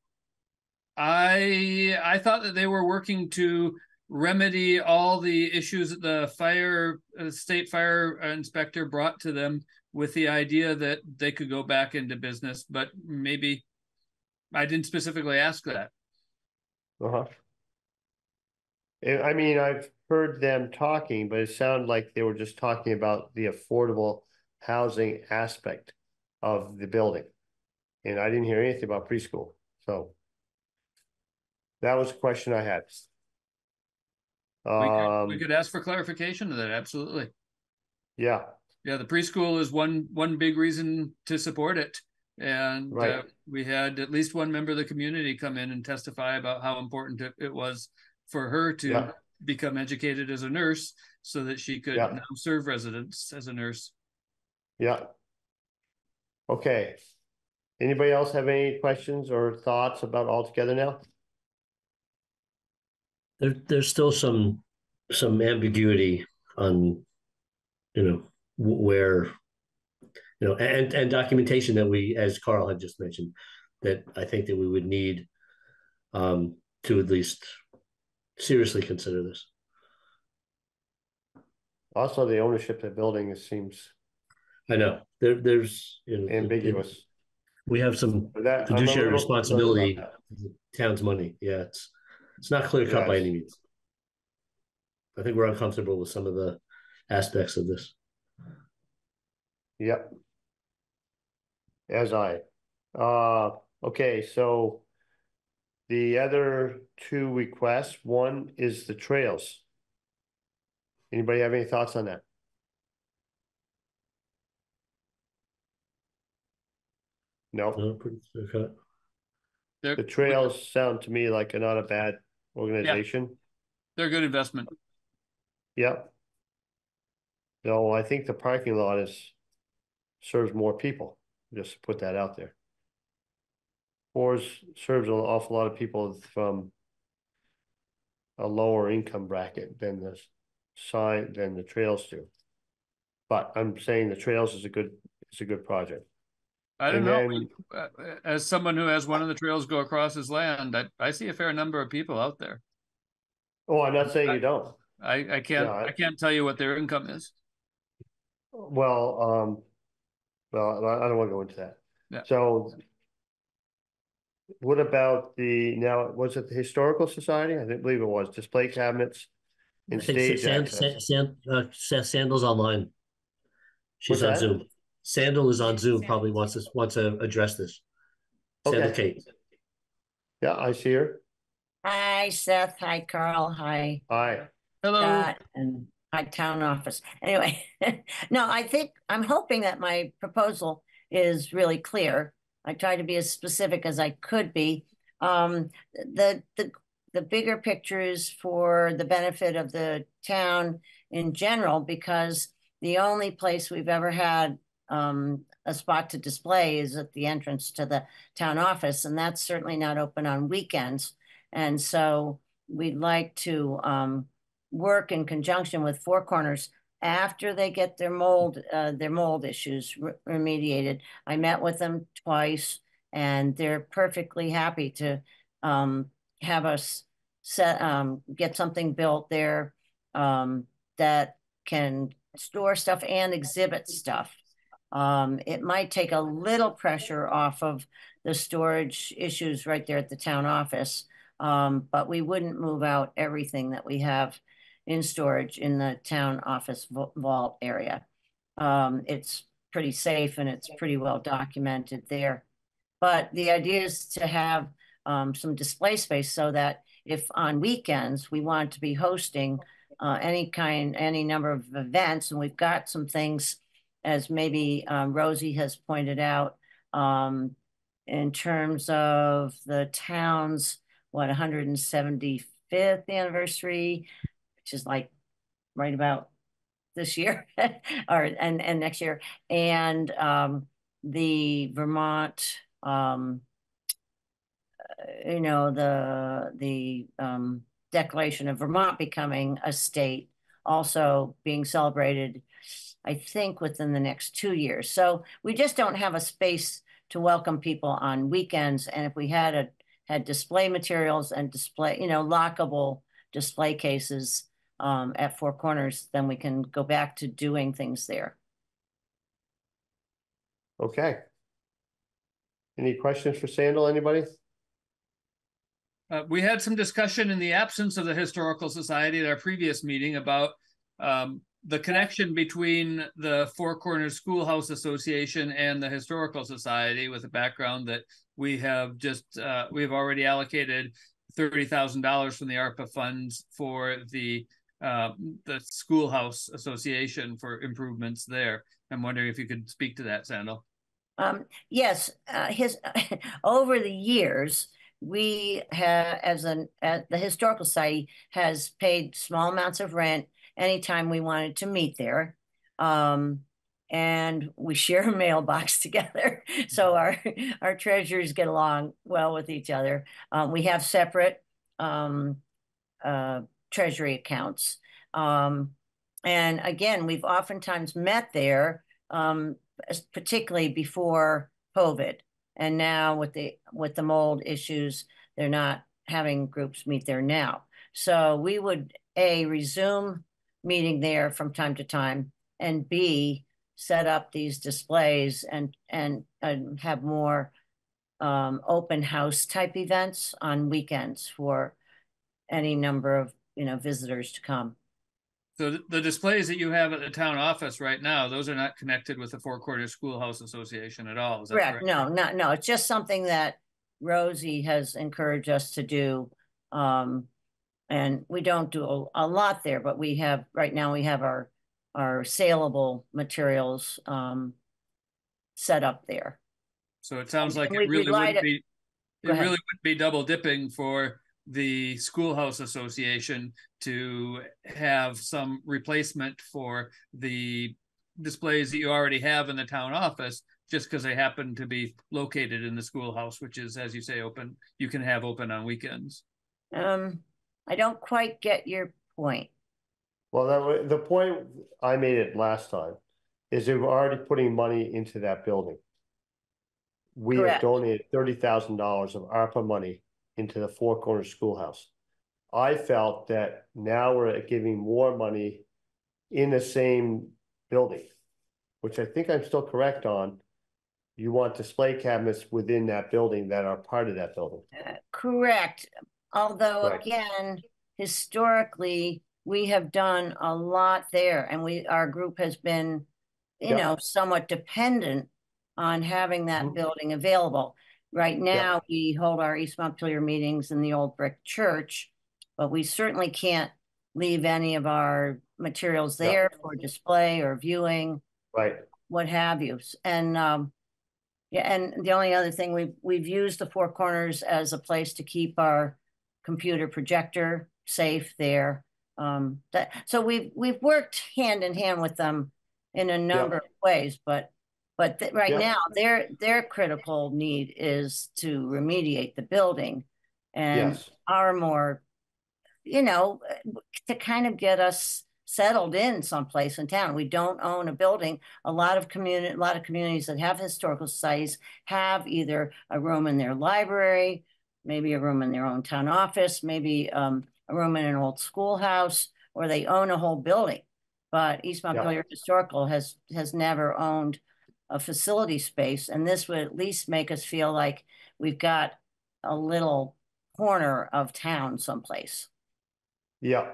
I I thought that they were working to remedy all the issues that the fire uh, state fire inspector brought to them with the idea that they could go back into business, but maybe I didn't specifically ask that. Uh-huh. Eh, I mean, I've heard them talking, but it sounded like they were just talking about the affordable housing aspect of the building. And I didn't hear anything about preschool, so. That was a question I had. We could, we Um, could ask for clarification of that. Absolutely. yeah, Yeah, the preschool is one one big reason to support it. And uh, Right. we had at least one member of the community come in and testify about how important it, it was for her to Yeah. become educated as a nurse so that she could Yeah. now serve residents as a nurse. Yeah. Okay. Anybody else have any questions or thoughts about all together now? There, there's still some, some ambiguity on, you know, wh- where, you know, and, and documentation that we, as Carl had just mentioned, that I think that we would need um, to at least seriously consider this. Also, the ownership of the building seems I know, there, there's, you know. ambiguous. We have some that- fiduciary little concerned about responsibility, town's money, yeah, it's, it's not clear cut by any means. I think we're uncomfortable with some of the aspects of this. Yep. As I, uh, okay, so. The other two requests, one is the trails. Anybody have any thoughts on that? No, No, pretty clear cut. They're, the trails sound to me like a not a bad organization. they're a good investment. Yep. No, I think the parking lot is, serves more people, just to put that out there. Or serves an awful lot of people from a lower income bracket than the sign, than the trails do. But I'm saying the trails is a good, is a good project. I don't And know. then- uh, As someone who has one of the trails go across his land, I, I see a fair number of people out there. Oh, I'm not saying you don't. I, I can't, Yeah, I- I can't tell you what their income is. Well, um, well, I I don't wanna go into that. Yeah. So What about the, now, was it the Historical Society? I didn't believe it was, display cabinets I and think stage San, access. San, San, uh, Sandal's online. She's What's on that? Zoom. Sandal is on Zoom, probably wants to, wants to address this. Sandal Okay. Cate. Yeah, I see her. Hi, Seth. Hi, Carl. Hi, Hi. Hello. Scott, and hi, town office. Anyway, no, I think, I'm hoping that my proposal is really clear. I tried to be as specific as I could be. Um, the, the, the bigger picture is for the benefit of the town in general, because the only place we've ever had um, a spot to display is at the entrance to the town office, and that's certainly not open on weekends. And so we'd like to um, work in conjunction with Four Corners after they get their mold, uh, their mold issues re- remediated. I met with them twice and they're perfectly happy to um, have us set, um, get something built there um, that can store stuff and exhibit stuff. Um, it might take a little pressure off of the storage issues right there at the town office. Um, but we wouldn't move out everything that we have in storage in the town office vault area. Um, it's pretty safe and it's pretty well documented there. But the idea is to have um, some display space so that if on weekends we want to be hosting uh, any kind, any number of events, and we've got some things, as maybe um, Rosie has pointed out, um, in terms of the town's what 175th anniversary, which is like right about this year or and and next year, and um, the Vermont, um, uh, you know, the the um, Declaration of Vermont becoming a state, also being celebrated, I think within the next two years. So we just don't have a space to welcome people on weekends, and if we had a had display materials and display, you know, lockable display cases um, at Four Corners, then we can go back to doing things there. Okay. Any questions for Sandal, anybody? Uh, we had some discussion in the absence of the Historical Society at our previous meeting about um, the connection between the Four Corners Schoolhouse Association and the Historical Society with a background that we have just, uh, we've already allocated thirty thousand dollars from the ARPA funds for the uh, the Schoolhouse Association for improvements there. I'm wondering if you could speak to that, Sandal. Um, yes, uh, his over the years, we have, as an uh, the historical society has paid small amounts of rent anytime we wanted to meet there. Um, and we share a mailbox together, so our our treasurers get along well with each other. Um, we have separate um, uh, treasury accounts, um, and again, we've oftentimes met there, um, particularly before COVID, and now with the with the mold issues, they're not having groups meet there now. So we would a resume meeting there from time to time, and b set up these displays and and, and have more um, open house type events on weekends for any number of you know visitors to come. So th- the displays that you have at the town office right now, those are not connected with the Four Corners Schoolhouse Association at all. Is that Correct. correct? No, not no. It's just something that Rosie has encouraged us to do. Um, and we don't do a, a lot there, but we have right now we have our our saleable materials um set up there. So it sounds like And it really like be, it ahead. really would be double dipping for the Schoolhouse Association to have some replacement for the displays that you already have in the town office, just because they happen to be located in the schoolhouse, which is, as you say, open, you can have open on weekends. Um, I don't quite get your point. Well, that, wa- the point I made it last time is they were already putting money into that building. We have Correct. donated thirty thousand dollars of ARPA money into the Four Corners Schoolhouse. I felt that now we're giving more money in the same building, which I think I'm still correct on. you want display cabinets within that building that are part of that building. Uh, Correct. Although Right. again, historically, we have done a lot there and we, our group has been, you Yep. know, somewhat dependent on having that Mhm. building available. Right now, we hold our East Montpelier meetings in the old brick church, but we certainly can't leave any of our materials Yep. there for display or viewing Right, what have you. S- And um, yeah, and the only other thing we've we've used the Four Corners as a place to keep our computer projector safe there. Um, that so we've we've worked hand in hand with them in a number of ways, but but th- right Yeah. now their their critical need is to remediate the building, and yes, our more, you know, to kind of get us settled in someplace in town. We don't own a building. A lot of community, a lot of communities that have historical societies have either a room in their library, maybe a room in their own town office, maybe um, a room in an old schoolhouse, or they own a whole building. But East Montpelier Historical has has never owned a facility space, and this would at least make us feel like we've got a little corner of town someplace. yeah,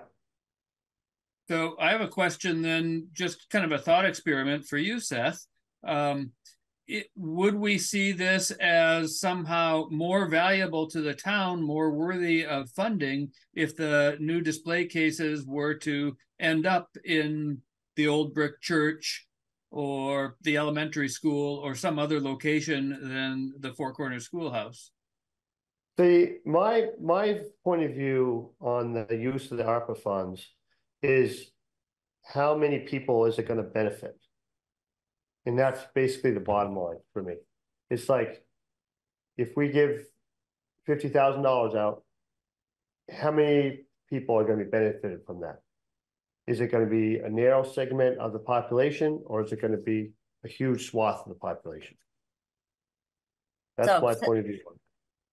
So I have a question then, just kind of a thought experiment for you, Seth. Um, it, would we see this as somehow more valuable to the town, more worthy of funding if the new display cases were to end up in the old brick church or the elementary school or some other location than the Four Corners Schoolhouse? See, my, my point of view on the use of the ARPA funds is how many people is it gonna benefit? And that's basically the bottom line for me. It's like, if we give fifty thousand dollars out, how many people are gonna be benefited from that? Is it gonna be a narrow segment of the population, or is it gonna be a huge swath of the population? That's So- my point of view.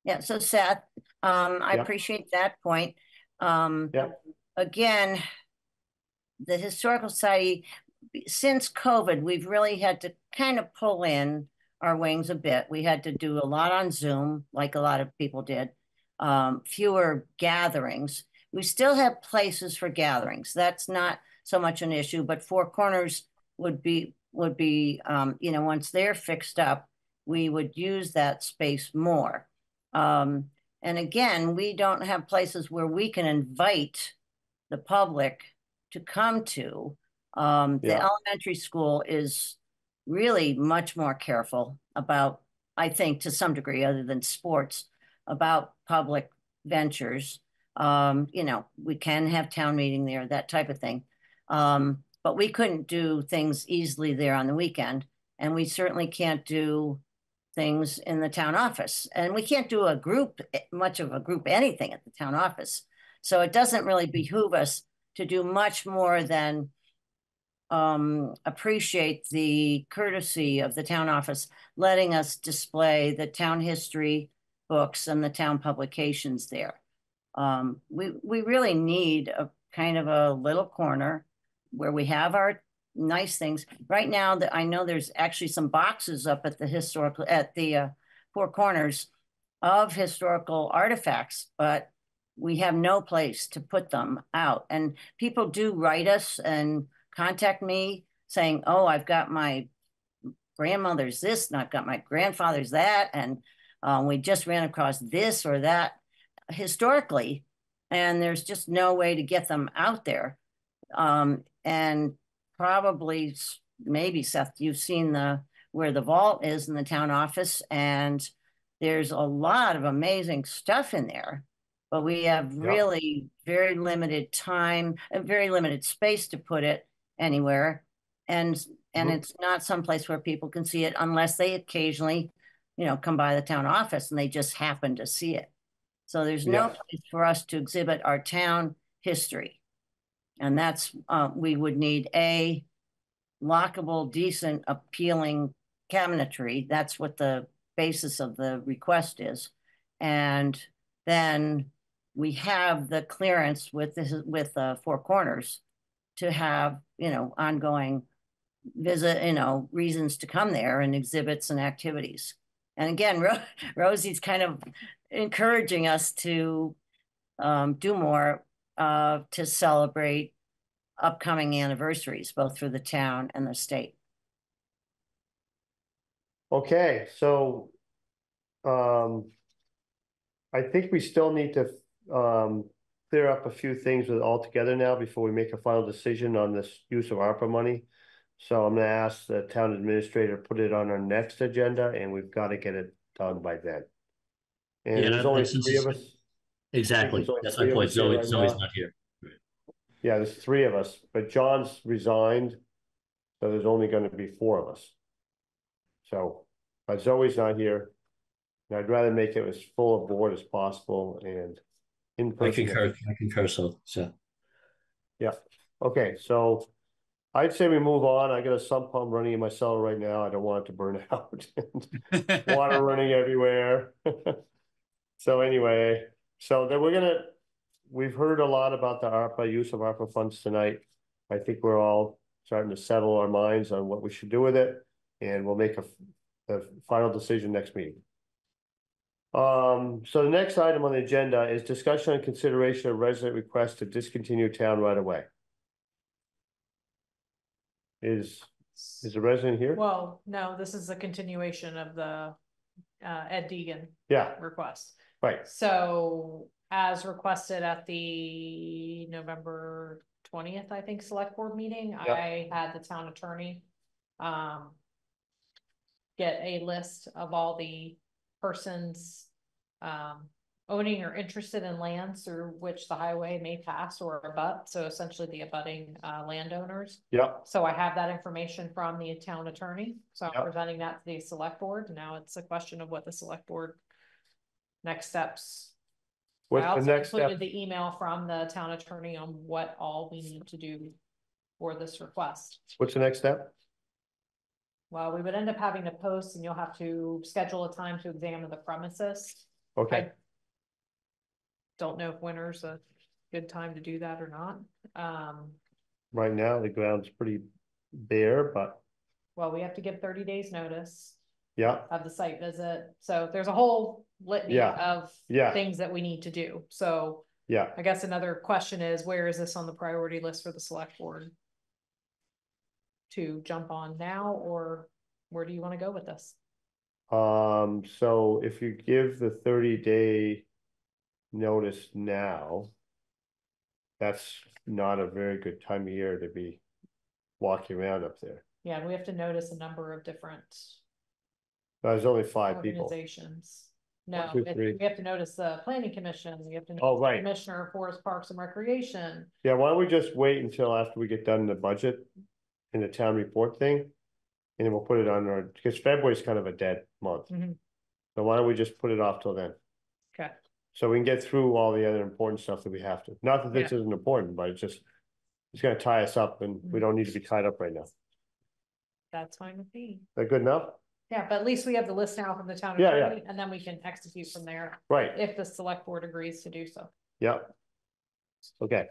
Yeah, so Seth, um, I Yeah. appreciate that point. Um, Yeah. again, the Historical Society, since COVID, we've really had to kind of pull in our wings a bit. We had to do a lot on Zoom, like a lot of people did, um, fewer gatherings. We still have places for gatherings. That's not so much an issue, but Four Corners would be, would be, um, you know, once they're fixed up, we would use that space more. Um, and again, we don't have places where we can invite the public to come to. Um, the Yeah. elementary school is really much more careful about, I think, to some degree, other than sports, about public ventures. Um, you know, we can have town meeting there, that type of thing. Um, but we couldn't do things easily there on the weekend, and we certainly can't do things in the town office. And we can't do a group, eh, much of a group, anything at the town office. So it doesn't really behoove us to do much more than um, appreciate the courtesy of the town office, letting us display the town history books and the town publications there. Um, we, we really need a kind of a little corner where we have our nice things. Right now, that I know there's actually some boxes up at the historical, at the uh, Four Corners of historical artifacts, but we have no place to put them out. And people do write us and contact me saying, oh, I've got my grandmother's this and I've got my grandfather's that. And uh, we just ran across this or that historically. And there's just no way to get them out there. Um, and probably, maybe Seth, you've seen the where the vault is in the town office, and there's a lot of amazing stuff in there. But we have Yep. really very limited time and very limited space to put it anywhere. And and it's not someplace where people can see it unless they occasionally, you know, come by the town office and they just happen to see it. So there's no Yeah. place for us to exhibit our town history. And that's, uh, we would need a lockable, decent, appealing cabinetry. That's what the basis of the request is. And then we have the clearance with this, with the Four Corners to have, you know, ongoing visit, you know, reasons to come there and exhibits and activities. And again, Ro- Rosie's kind of encouraging us to um, do more uh, to celebrate upcoming anniversaries, both for the town and the state. Okay, so um I think we still need to um clear up a few things with all together now before we make a final decision on this use of ARPA money. So I'm gonna ask the town administrator, put it on our next agenda and we've got to get it done by then. And Yeah, there's only three of us. Exactly. There's only That's three my of point. us here Zoe, right Zoe's now. not here. Yeah, there's three of us, but John's resigned. So there's only gonna be four of us. So, but Zoe's not here. And I'd rather make it as full of board as possible and in I person. concur, I concur, so, so. Yeah, okay, so I'd say we move on. I got a sump pump running in my cellar right now. I don't want it to burn out. Water running everywhere. So anyway, so then we're gonna, we've heard a lot about the ARPA, use of ARPA funds tonight. I think we're all starting to settle our minds on what we should do with it, and we'll make a, a final decision next meeting. Um, so the next item on the agenda is discussion and consideration of resident request to discontinue town right away. Is, is the resident here? Well, no, this is a continuation of the uh Ed Deegan Yeah, request. right, So as requested at the November twentieth, I think, select board meeting, Yeah. I had the town attorney. Um. Get a list of all the persons. Um, owning or interested in lands through which the highway may pass or abut, so essentially the abutting uh landowners. yep, So I have that information from the town attorney, so I'm Yep. presenting that to the select board, now it's a question of what the select board. Next steps. I what's the also next step? included the email from the town attorney on what all we need to do for this request. What's the next step? Well, we would end up having to post and you'll have to schedule a time to examine the premises. Okay, Don't know if winter's a good time to do that or not, um, right now the ground's pretty bare, but well, we have to give thirty days notice. yeah, of the site visit. So there's a whole litany Yeah. of Yeah. things that we need to do. So yeah. I guess another question is, where is this on the priority list for the select board? To jump on now, or where do you want to go with this? Um, so if you give the thirty day notice now. That's not a very good time of year to be walking around up there. Yeah, we have to notice a number of different There's only five people. organizations. No, One, two, it- three. we have to notice the planning commission, we have to. Oh, notice the right. Commissioner of Forest Parks and Recreation. Yeah, why don't we just wait until after we get done the budget and the town report thing? And then we'll put it on our, because February is kind of a dead month. Mhm. So why don't we just put it off till then? Okay. So we can get through all the other important stuff that we have to. Not that this isn't important, but it's just, it's gonna tie us up and we don't need to be tied up right now. Is That's fine with me. that good enough? Yeah, but at least we have the list now from the town Yeah, yeah. attorney, and then we can execute from there. Right. If the select board agrees to do so. Yep. Okay.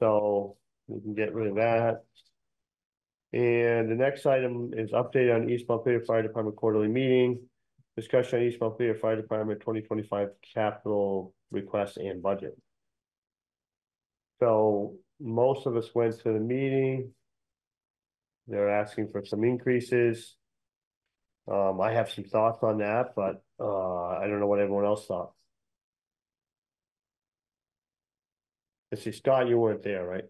So we can get rid of that. And the next item is update on East Montpelier Fire Department quarterly meeting. Discussion on East Montpelier Fire Department twenty twenty-five capital request and budget. So most of us went to the meeting. They're asking for some increases. Um, I have some thoughts on that, but uh, I don't know what everyone else thought. Let's see, Scott, you weren't there, right?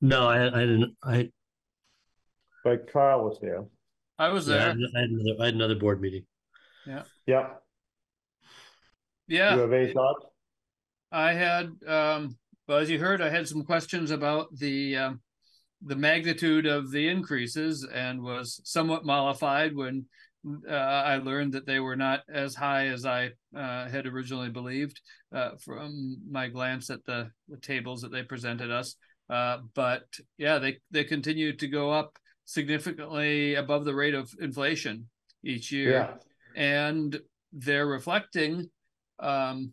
No, I, I didn't, I, But Carl was there. I was yeah, I there. had I had another, I had another board meeting. Yeah. Yeah. Yeah. You have any thoughts? I had, um, well, as you heard, I had some questions about the, um, the magnitude of the increases and was somewhat mollified when uh, I learned that they were not as high as I uh, had originally believed uh, from my glance at the, the tables that they presented us. Uh, but yeah, they, they continue to go up significantly above the rate of inflation each year. Yeah. And they're reflecting um,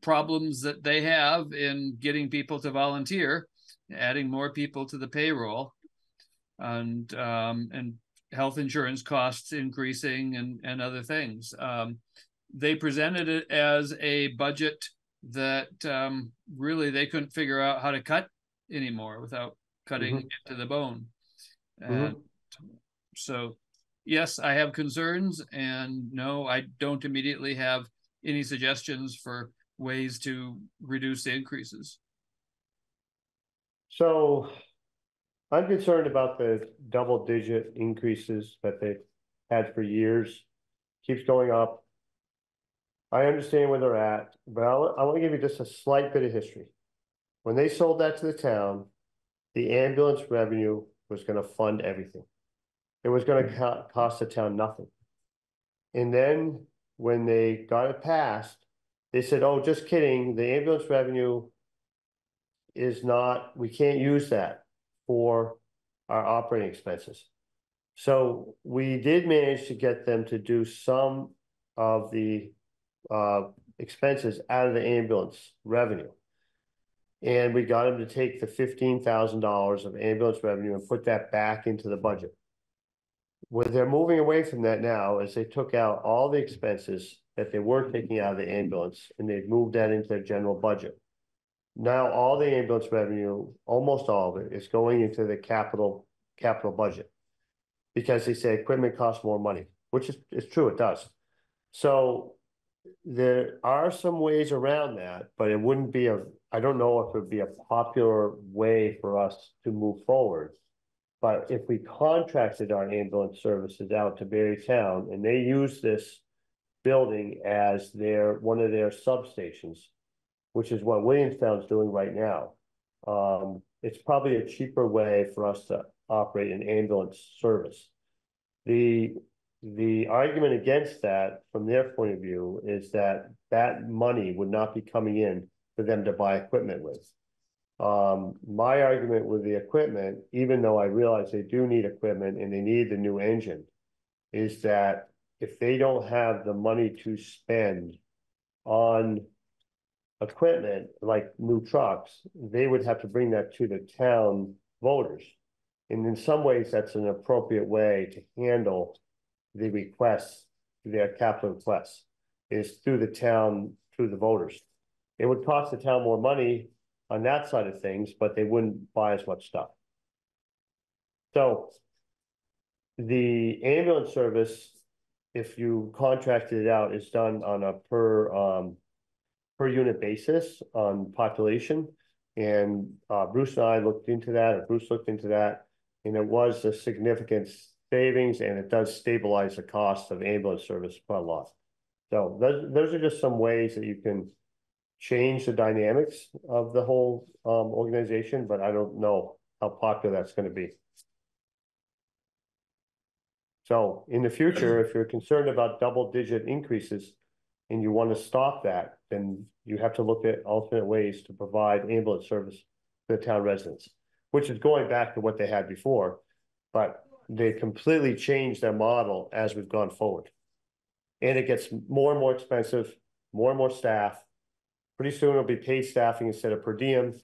problems that they have in getting people to volunteer, adding more people to the payroll. and um, and health insurance costs increasing and and other things. Um, they presented it as a budget that um, really they couldn't figure out how to cut anymore without cutting Mhm. into the bone. Mhm. And so, yes, I have concerns, and no, I don't immediately have any suggestions for ways to reduce the increases. So I'm concerned about the double digit increases that they've had for years. Keeps going up. I understand where they're at, but I'll, I want to give you just a slight bit of history. When they sold that to the town, the ambulance revenue was gonna fund everything. It was gonna co- cost the town nothing. And then when they got it passed, they said, oh, just kidding, the ambulance revenue is not, we can't use that for our operating expenses. So we did manage to get them to do some of the uh expenses out of the ambulance revenue. And we got them to take the fifteen thousand dollars of ambulance revenue and put that back into the budget. What they're moving away from that now is they took out all the expenses that they were taking out of the ambulance and they've moved that into their general budget. Now, all the ambulance revenue, almost all of it, is going into the capital, capital budget. Because they say equipment costs more money, which is, it's true, it does. So there are some ways around that, but it wouldn't be a, I don't know if it would be a popular way for us to move forward. But if we contracted our ambulance services out to Barre Town and they use this building as their, one of their substations, which is what Williamstown's doing right now. Um, it's probably a cheaper way for us to operate an ambulance service. The, the argument against that, from their point of view, is that that money would not be coming in for them to buy equipment with. Um, my argument with the equipment, even though I realize they do need equipment and they need the new engine, is that if they don't have the money to spend on equipment, like new trucks, they would have to bring that to the town voters. And in some ways, that's an appropriate way to handle the requests, their capital requests, is through the town, through the voters. It would cost the town more money on that side of things, but they wouldn't buy as much stuff. So the ambulance service, if you contracted it out, is done on a per, um, per unit basis on population. And, uh, Bruce and I looked into that, or Bruce looked into that, and it was a significant savings and it does stabilize the cost of ambulance service a lot. So those, those are just some ways that you can change the dynamics of the whole, um, organization, but I don't know how popular that's gonna be. So in the future, if you're concerned about double digit increases and you want to stop that, then you have to look at alternate ways to provide ambulance service to the town residents, which is going back to what they had before, but they completely changed their model as we've gone forward. And it gets more and more expensive, more and more staff. Pretty soon it'll be paid staffing instead of per diem.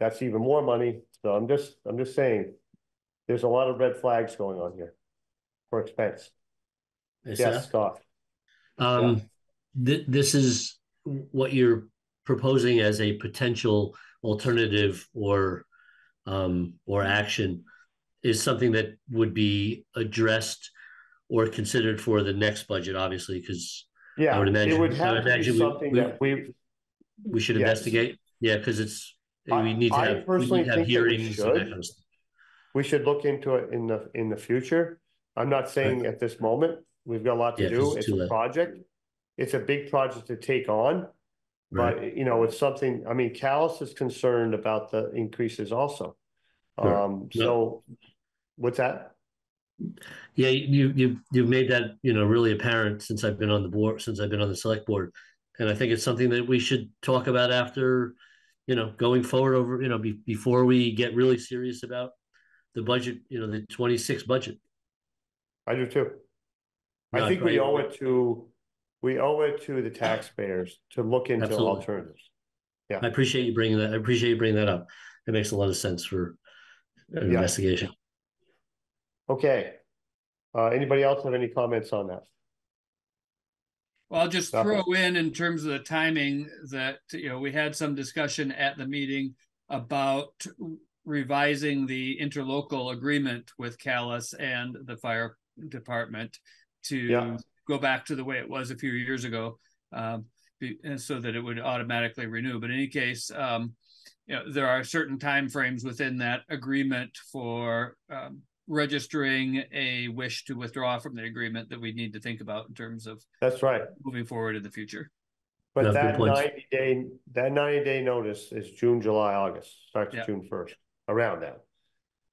That's even more money. So I'm just, I'm just saying, there's a lot of red flags going on here for expense. Yes? Scott. Um, thi- this is what you're proposing as a potential alternative or um, or action is something that would be addressed or considered for the next budget, obviously, because I Yeah, would it imagine, would I have would to be we- something we, that we, we should yes. investigate. Yeah, because it's, I- we need to I have, we personally need to have think we hearings and should. kind of we should look into it in the, in the future. I'm not saying at this moment, we've got a lot to Yeah, do. it's It's a late. project. It's a big project to take on. But, you know, it's something, I mean, Calais is concerned about the increases also. Sure. Um, so, what's that? Yeah, you you you've made that, you know, really apparent since I've been on the board, since I've been on the select board. And I think it's something that we should talk about after, you know, going forward over, you know, be, before we get really serious about the budget, you know, the twenty-six budget. I do too. No, I think we owe it to, we owe it to the taxpayers to look into Absolutely. alternatives. Yeah. I appreciate you bringing that, I appreciate you bringing that up. It makes a lot of sense for investigation. Okay. Uh, anybody else have any comments on that? Well, I'll just Nothing. throw in, in terms of the timing, that, you know, we had some discussion at the meeting about revising the interlocal agreement with Calais and the fire department Yeah. to go back to the way it was a few years ago, um, be- and so that it would automatically renew. But in any case, um, you know, there are certain timeframes within that agreement for um, registering a wish to withdraw from the agreement that we need to think about in terms of That's right. moving forward in the future. But Yeah, good that points. ninety day, that ninety day notice is June, July, August, starts Yeah. June first, around that.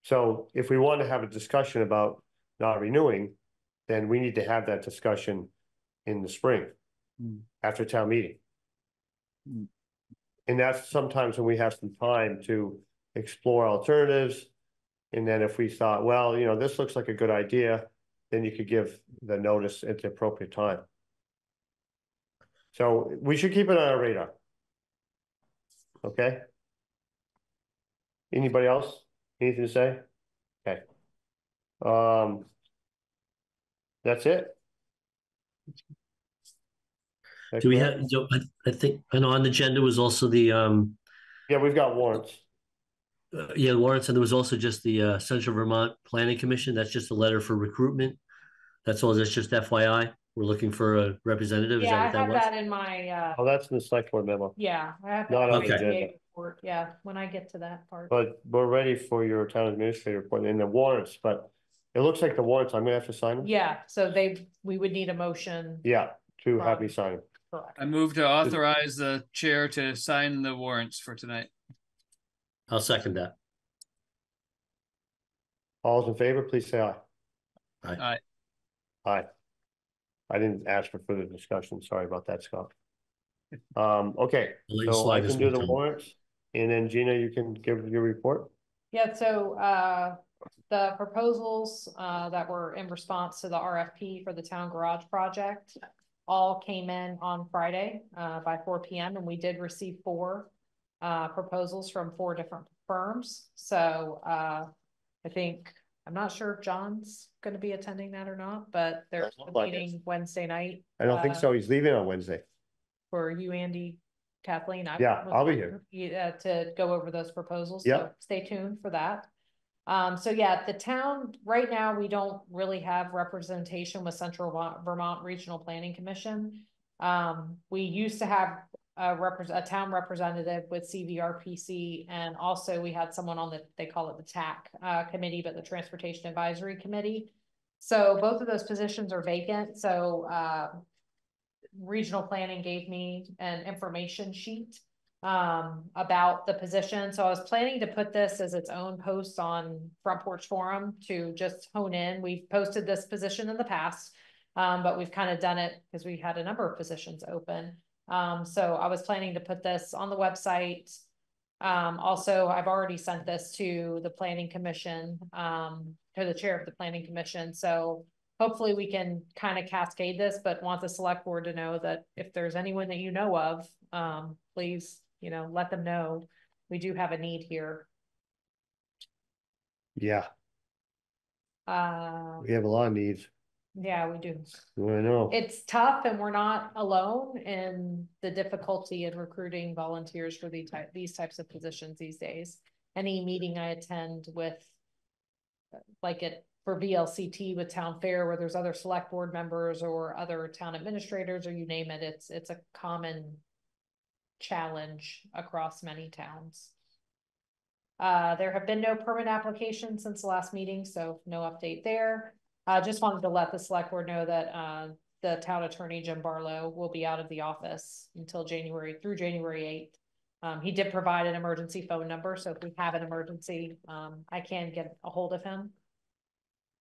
So if we want to have a discussion about not renewing, then we need to have that discussion in the spring. Hmm. After town meeting. Hmm. And that's sometimes when we have some time to explore alternatives. And then if we thought, well, you know, this looks like a good idea, then you could give the notice at the appropriate time. So we should keep it on our radar. Okay? Anybody else? Anything to say? Okay. Um. That's it. That Do we correct? have, do- I, I think, and on the agenda was also the, um, Yeah, we've got warrants. uh, yeah, warrants, and there was also just the, uh, Central Vermont Planning Commission. That's just a letter for recruitment. That's all, that's just FYI. We're looking for a representative. Is Yeah, I that what have that was? that in my, uh, Oh, that's in the select board memo, yeah, I have. Not that on in the my agenda. report, Yeah, when I get to that part. but we're ready for your town administrator report and the warrants, but. It looks like the warrants, I'm gonna have to sign them. Yeah, so they, we would need a motion, Yeah, to have me sign them. Correct? I move to authorize the chair to sign the warrants for tonight. I'll second that. All's in favor, please say aye. Aye. Aye. Aye. I didn't ask for further discussion. Sorry about that, Scott. Um, okay, I'll let you so I slide this can do one, the Tom. warrants, and then Gina, you can give your report. Yeah, so, uh, the proposals, uh, that were in response to the RFP for the town garage project. All came in on Friday, uh, by four P M, and we did receive four, uh, proposals from four different firms, so, uh. I think, I'm not sure if John's gonna be attending that or not, but there's Doesn't a look like it. meeting Wednesday night. I don't think uh, so. He's leaving on Wednesday. For you, Andy, Kathleen. I Yeah, was I'll be wondering, here. Yeah, to go over those proposals. so Yep. Stay tuned for that. Um, so yeah, the town, right now, we don't really have representation with Central Vermont- Regional Planning Commission. Um, we used to have a a town representative with CVRPC, and also we had someone on the, they call it the TAC, uh, committee, but the Transportation Advisory Committee. So both of those positions are vacant, so, uh, regional planning gave me an information sheet um, about the position. So I was planning to put this as its own post on Front Porch Forum to just hone in. We've posted this position in the past. Um, but we've kind of done it because we had a number of positions open. Um, so I was planning to put this on the website. Um, also, I've already sent this to the planning commission, um, to the chair of the planning commission. So hopefully we can kind of cascade this, but want the select board to know that if there's anyone that you know of, um, please, you know, let them know. We do have a need here. Yeah, Uh, we have a lot of needs. yeah, we do. I know. It's tough and we're not alone in the difficulty in recruiting volunteers for the type, these types of positions these days. Any meeting I attend with like it for VLCT with town fair where there's other select board members or other town administrators or you name it, it's, it's a common challenge across many towns. Uh, there have been no permit applications since the last meeting, so no update there. I just wanted to let the select board know that, uh, the town attorney, Jim Barlow, will be out of the office until January, through January eighth. Um, he did provide an emergency phone number, so if we have an emergency, um, I can get a hold of him.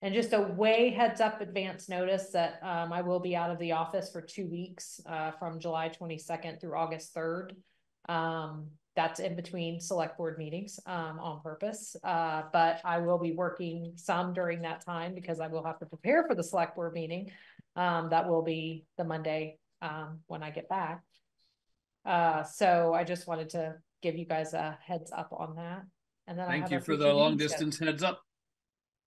And just a way heads up advance notice that, um, I will be out of the office for two weeks, uh, from July twenty-second through August third. Um, that's in between select board meetings, um, on purpose. Uh, but I will be working some during that time because I will have to prepare for the select board meeting. Um, that will be the Monday, um, when I get back. Uh, so I just wanted to give you guys a heads up on that. And then I Thank you for the long distance heads up.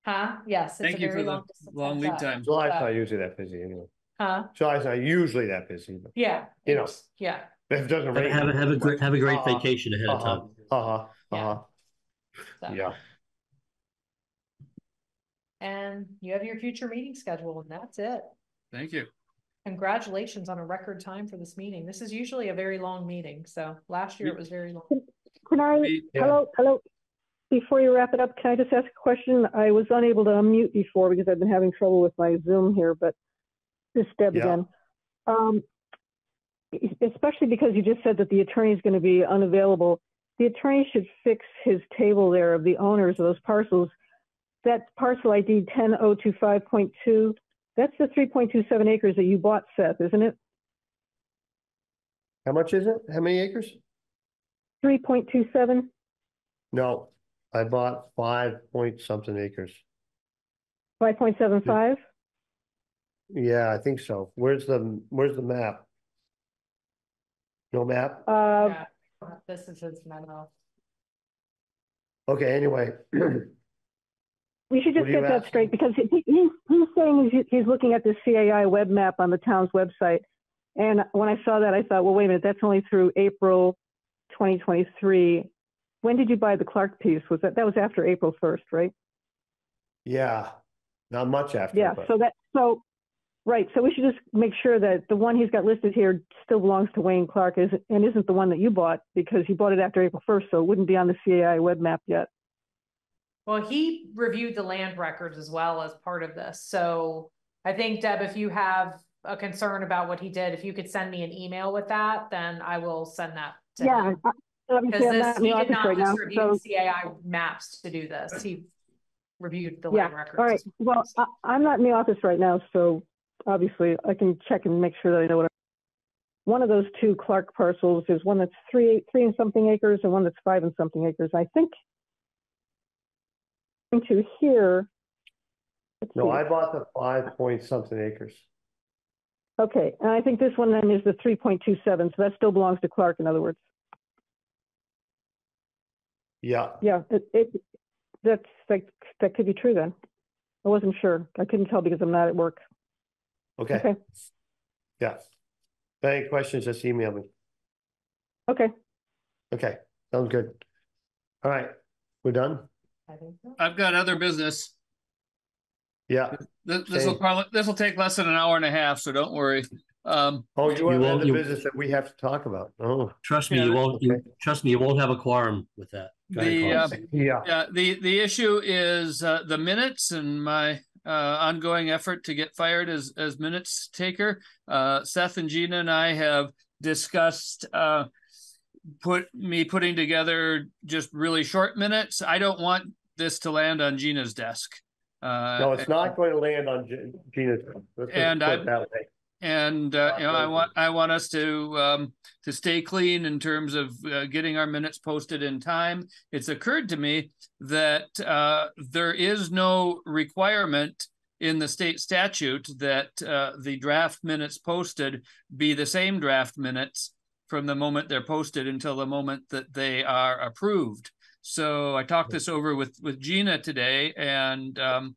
Huh? Yes, it's a Thank you for very the long. distance long lead outside. time. July's So- not usually that busy anyway. Huh? July's not usually that busy, but Yeah. You know. it's- Yeah. if it doesn't Have, a- rain. have, a- have a great, have a great Uh-huh. vacation ahead of Uh-huh, time. uh-huh, Yeah. uh-huh, so. yeah. And you have your future meeting scheduled and that's it. Thank you. Congratulations on a record time for this meeting. This is usually a very long meeting, so last year it was very long. Can I, Yeah. hello, hello? Before you wrap it up, can I just ask a question? I was unable to unmute before because I've been having trouble with my Zoom here, but this is Deb Yeah. again. Um, especially because you just said that the attorney is going to be unavailable. The attorney should fix his table there of the owners of those parcels. That parcel ID ten oh two five point two, that's the three point two seven acres that you bought, Seth, isn't it? How much is it? How many acres? Three point two seven? No, I bought five point something acres. Five point seven five? Yeah, I think so. Where's the, where's the map? No map? Uh, Yeah. This is his memo. Okay, anyway. We should What just are you get that asking? straight because he, he, he's saying he's, he's looking at the CAI web map on the town's website. And when I saw that, I thought, well, wait a minute, that's only through April 2023. When did you buy the Clark piece? Was that, that was after April 1st, right? Yeah, not much after. Yeah, but- so that, so, right, so we should just make sure that the one he's got listed here still belongs to Wayne Clark is, and isn't the one that you bought because you bought it after April 1st, so it wouldn't be on the CAI web map yet. Well, he reviewed the land records as well as part of this, so I think Deb, if you have a concern about what he did, if you could send me an email with that, then I will send that to Yeah, him. I- obviously Because this, not he did not right now, just review so. CAI maps to do this, he reviewed the Yeah, land records. all right. Well, I, I'm not in the office right now, so obviously I can check and make sure that I know what. I'm- One of those two Clark parcels is one that's three, three and something acres and one that's five and something acres. I think into here. No, see. I bought the five point something acres. Okay, and I think this one then is the three point two seven, so that still belongs to Clark, in other words. Yeah, Yeah, it, it, that's, that, that could be true then. I wasn't sure. I couldn't tell because I'm not at work. okay, Okay, yeah. Any questions, just email me. okay. Okay, sounds good. All right, we're done? I think so. I've got other business. Yeah. This, this will Same. probably, this will take less than an hour and a half, so don't worry. Um, Oh, you You have won't- other you- business that we have to talk about. Oh. Trust me, Yeah, you won't, you, trust me, you won't have a quorum with that. Go ahead, The, uh, Yeah, Yeah, the, the issue is uh, the minutes and my uh, ongoing effort to get fired as, as minutes taker. Uh, Seth and Gina and I have discussed uh, put me putting together just really short minutes. I don't want this to land on Gina's desk. Uh, no, it's not going to land on Gi- Gina's. let's And put I- it that way. And uh, you know, I want I want us to um, to stay clean in terms of uh, getting our minutes posted in time. It's occurred to me that uh, there is no requirement in the state statute that uh, the draft minutes posted be the same draft minutes from the moment they're posted until the moment that they are approved. So I talked this over with with Gina today, and um,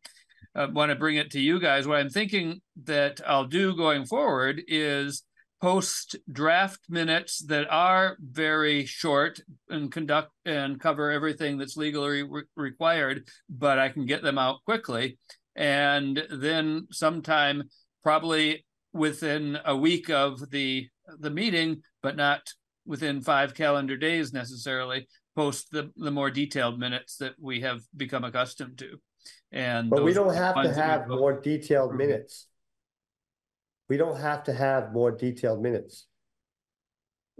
uh, want to bring it to you guys. What I'm thinking that I'll do going forward is post draft minutes that are very short and conduct and cover everything that's legally re- required, but I can get them out quickly. And then sometime, probably within a week of the the meeting, but not within five calendar days necessarily, post the the more detailed minutes that we have become accustomed to. And But we don't have to ones that we have more detailed Mhm. minutes. We don't have to have more detailed minutes.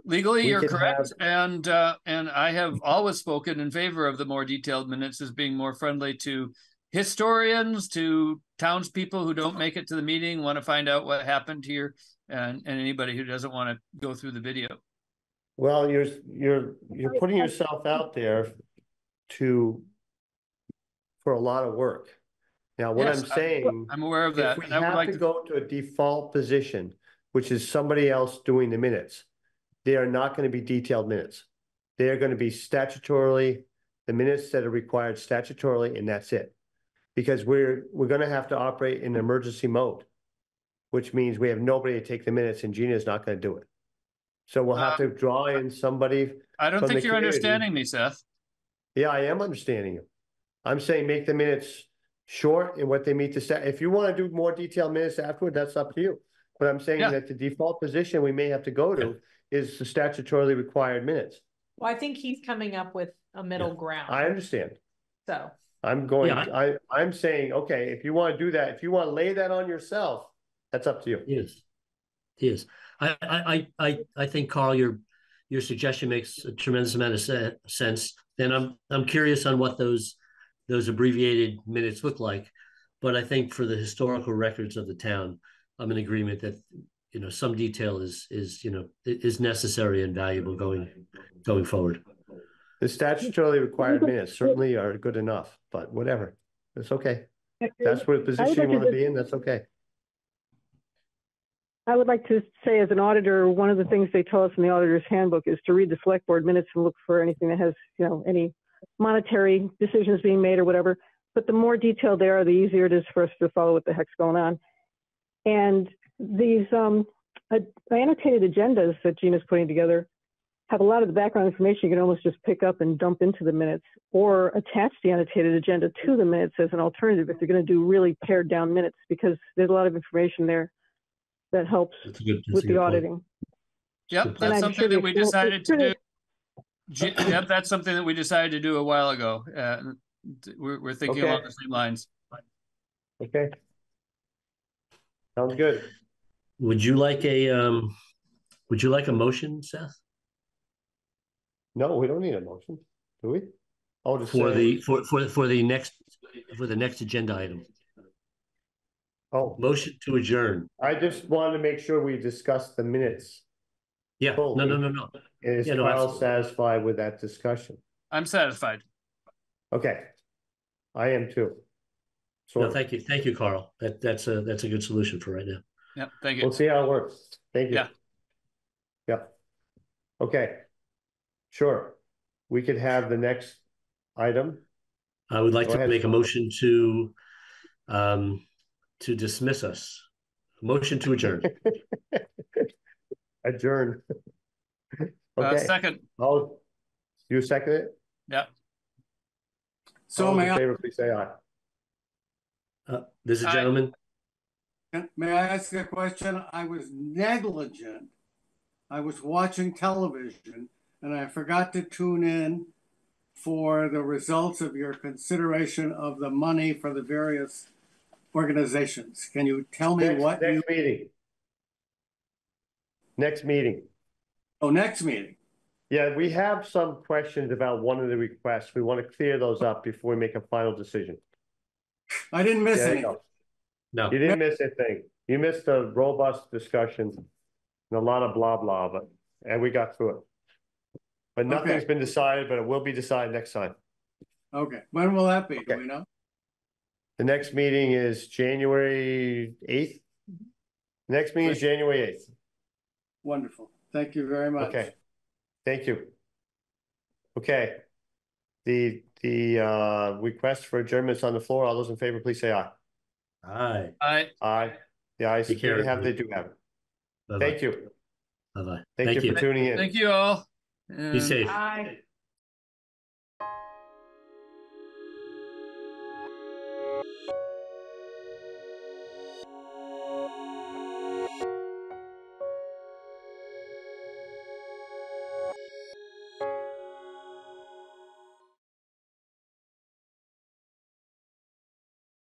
Legally, We you're can correct, and uh, and I have always spoken in favor of the more detailed minutes as being more friendly to historians, to townspeople who don't make it to the meeting, want to find out what happened here, and and anybody who doesn't want to go through the video. Well, you're, you're, you're putting yourself out there to, for a lot of work. Now, what Yes, I'm saying. I'm aware of that. If we and I would have like to to- go to a default position, which is somebody else doing the minutes, they are not going to be detailed minutes. They are going to be statutorily, the minutes that are required statutorily, and that's it. Because we're, we're gonna have to operate in emergency mode. Which means we have nobody to take the minutes and Gina's not gonna do it. So we'll have to uh, draw in somebody. I don't from think the you're community. understanding me, Seth. Yeah, I am understanding you. I'm saying make the minutes short in what they meet to say. If you wanna do more detailed minutes afterward, that's up to you. But I'm saying Yeah. that the default position we may have to go to is the statutorily required minutes. Well, I think he's coming up with a middle ground, I understand. so. I'm going, Yeah, I, I'm saying, okay, if you wanna do that, if you wanna lay that on yourself, that's up to you. Yes. Yes. I, I, I, I, I think Carl, your, your suggestion makes a tremendous amount of se- sense. Then I'm, I'm curious on what those, those abbreviated minutes look like. But I think for the historical records of the town, I'm in agreement that, you know, some detail is, is, you know, is necessary and valuable going, going forward. The statutorily required minutes certainly are good enough, but whatever, it's okay. That's what position you like to wanna be in, that's okay. I would like to say as an auditor, one of the things they tell us in the auditor's handbook is to read the select board minutes and look for anything that has, you know, any monetary decisions being made or whatever. But the more detailed they are, the easier it is for us to follow what the heck's going on. And these um, ad- annotated agendas that Gina's putting together have a lot of the background information you can almost just pick up and dump into the minutes or attach the annotated agenda to the minutes as an alternative if you're going to do really pared down minutes because there's a lot of information there that helps good, with the good point. auditing. Yep, that's I'm something sure that we decided to do. They- G- Yep, that's something that we decided to do a while ago. Uh, we're, we're thinking along the same lines. Okay. Sounds good. Would you like a, um, would you like a motion, Seth? No, we don't need a motion, do we? Oh, to For say- the, for, for, for the next, for the next agenda item? Oh, Motion to adjourn. I just wanted to make sure we discussed the minutes. Yeah, no, no, no, no. Is Yeah, no, Carl absolutely. satisfied with that discussion? I'm satisfied. Okay. I am too. No, So thank you, thank you, Carl. That, that's a, that's a good solution for right now. Yeah, thank you. we'll see how it works. Thank you. Yeah. Yep. Okay. Sure. We could have the next item. I would like Go to ahead, make a motion to, um, to dismiss us. Motion to adjourn. Adjourn. Uh, Okay, second, oh, you second it? yeah. So All those may in I, favor, please say aye. Uh, there's a Aye. gentleman, may I ask a question? I was negligent. I was watching television and I forgot to tune in for the results of your consideration of the money for the various organizations. Can you tell me Next, what you, next meeting. Next meeting. oh, next meeting? Yeah, we have some questions about one of the requests. We want to clear those up before we make a final decision. I didn't miss There you anything. go. no, You didn't miss a thing. You missed a robust discussion and a lot of blah, blah, but, and we got through it. But nothing's Okay. been decided, but it will be decided next time. Okay, when will that be? Do Okay. we know? The next meeting is January eighth. Next meeting is January eighth. Wonderful. Thank you very much. Okay, thank you. Okay. The, the, uh, request for adjournments on the floor, all those in favor, please say aye. aye. I, Aye. The ayes Take care, have, they do have it. Bye-bye. Thank you. Bye-bye. Thank you for tuning in. thank you all. Be and- safe. I.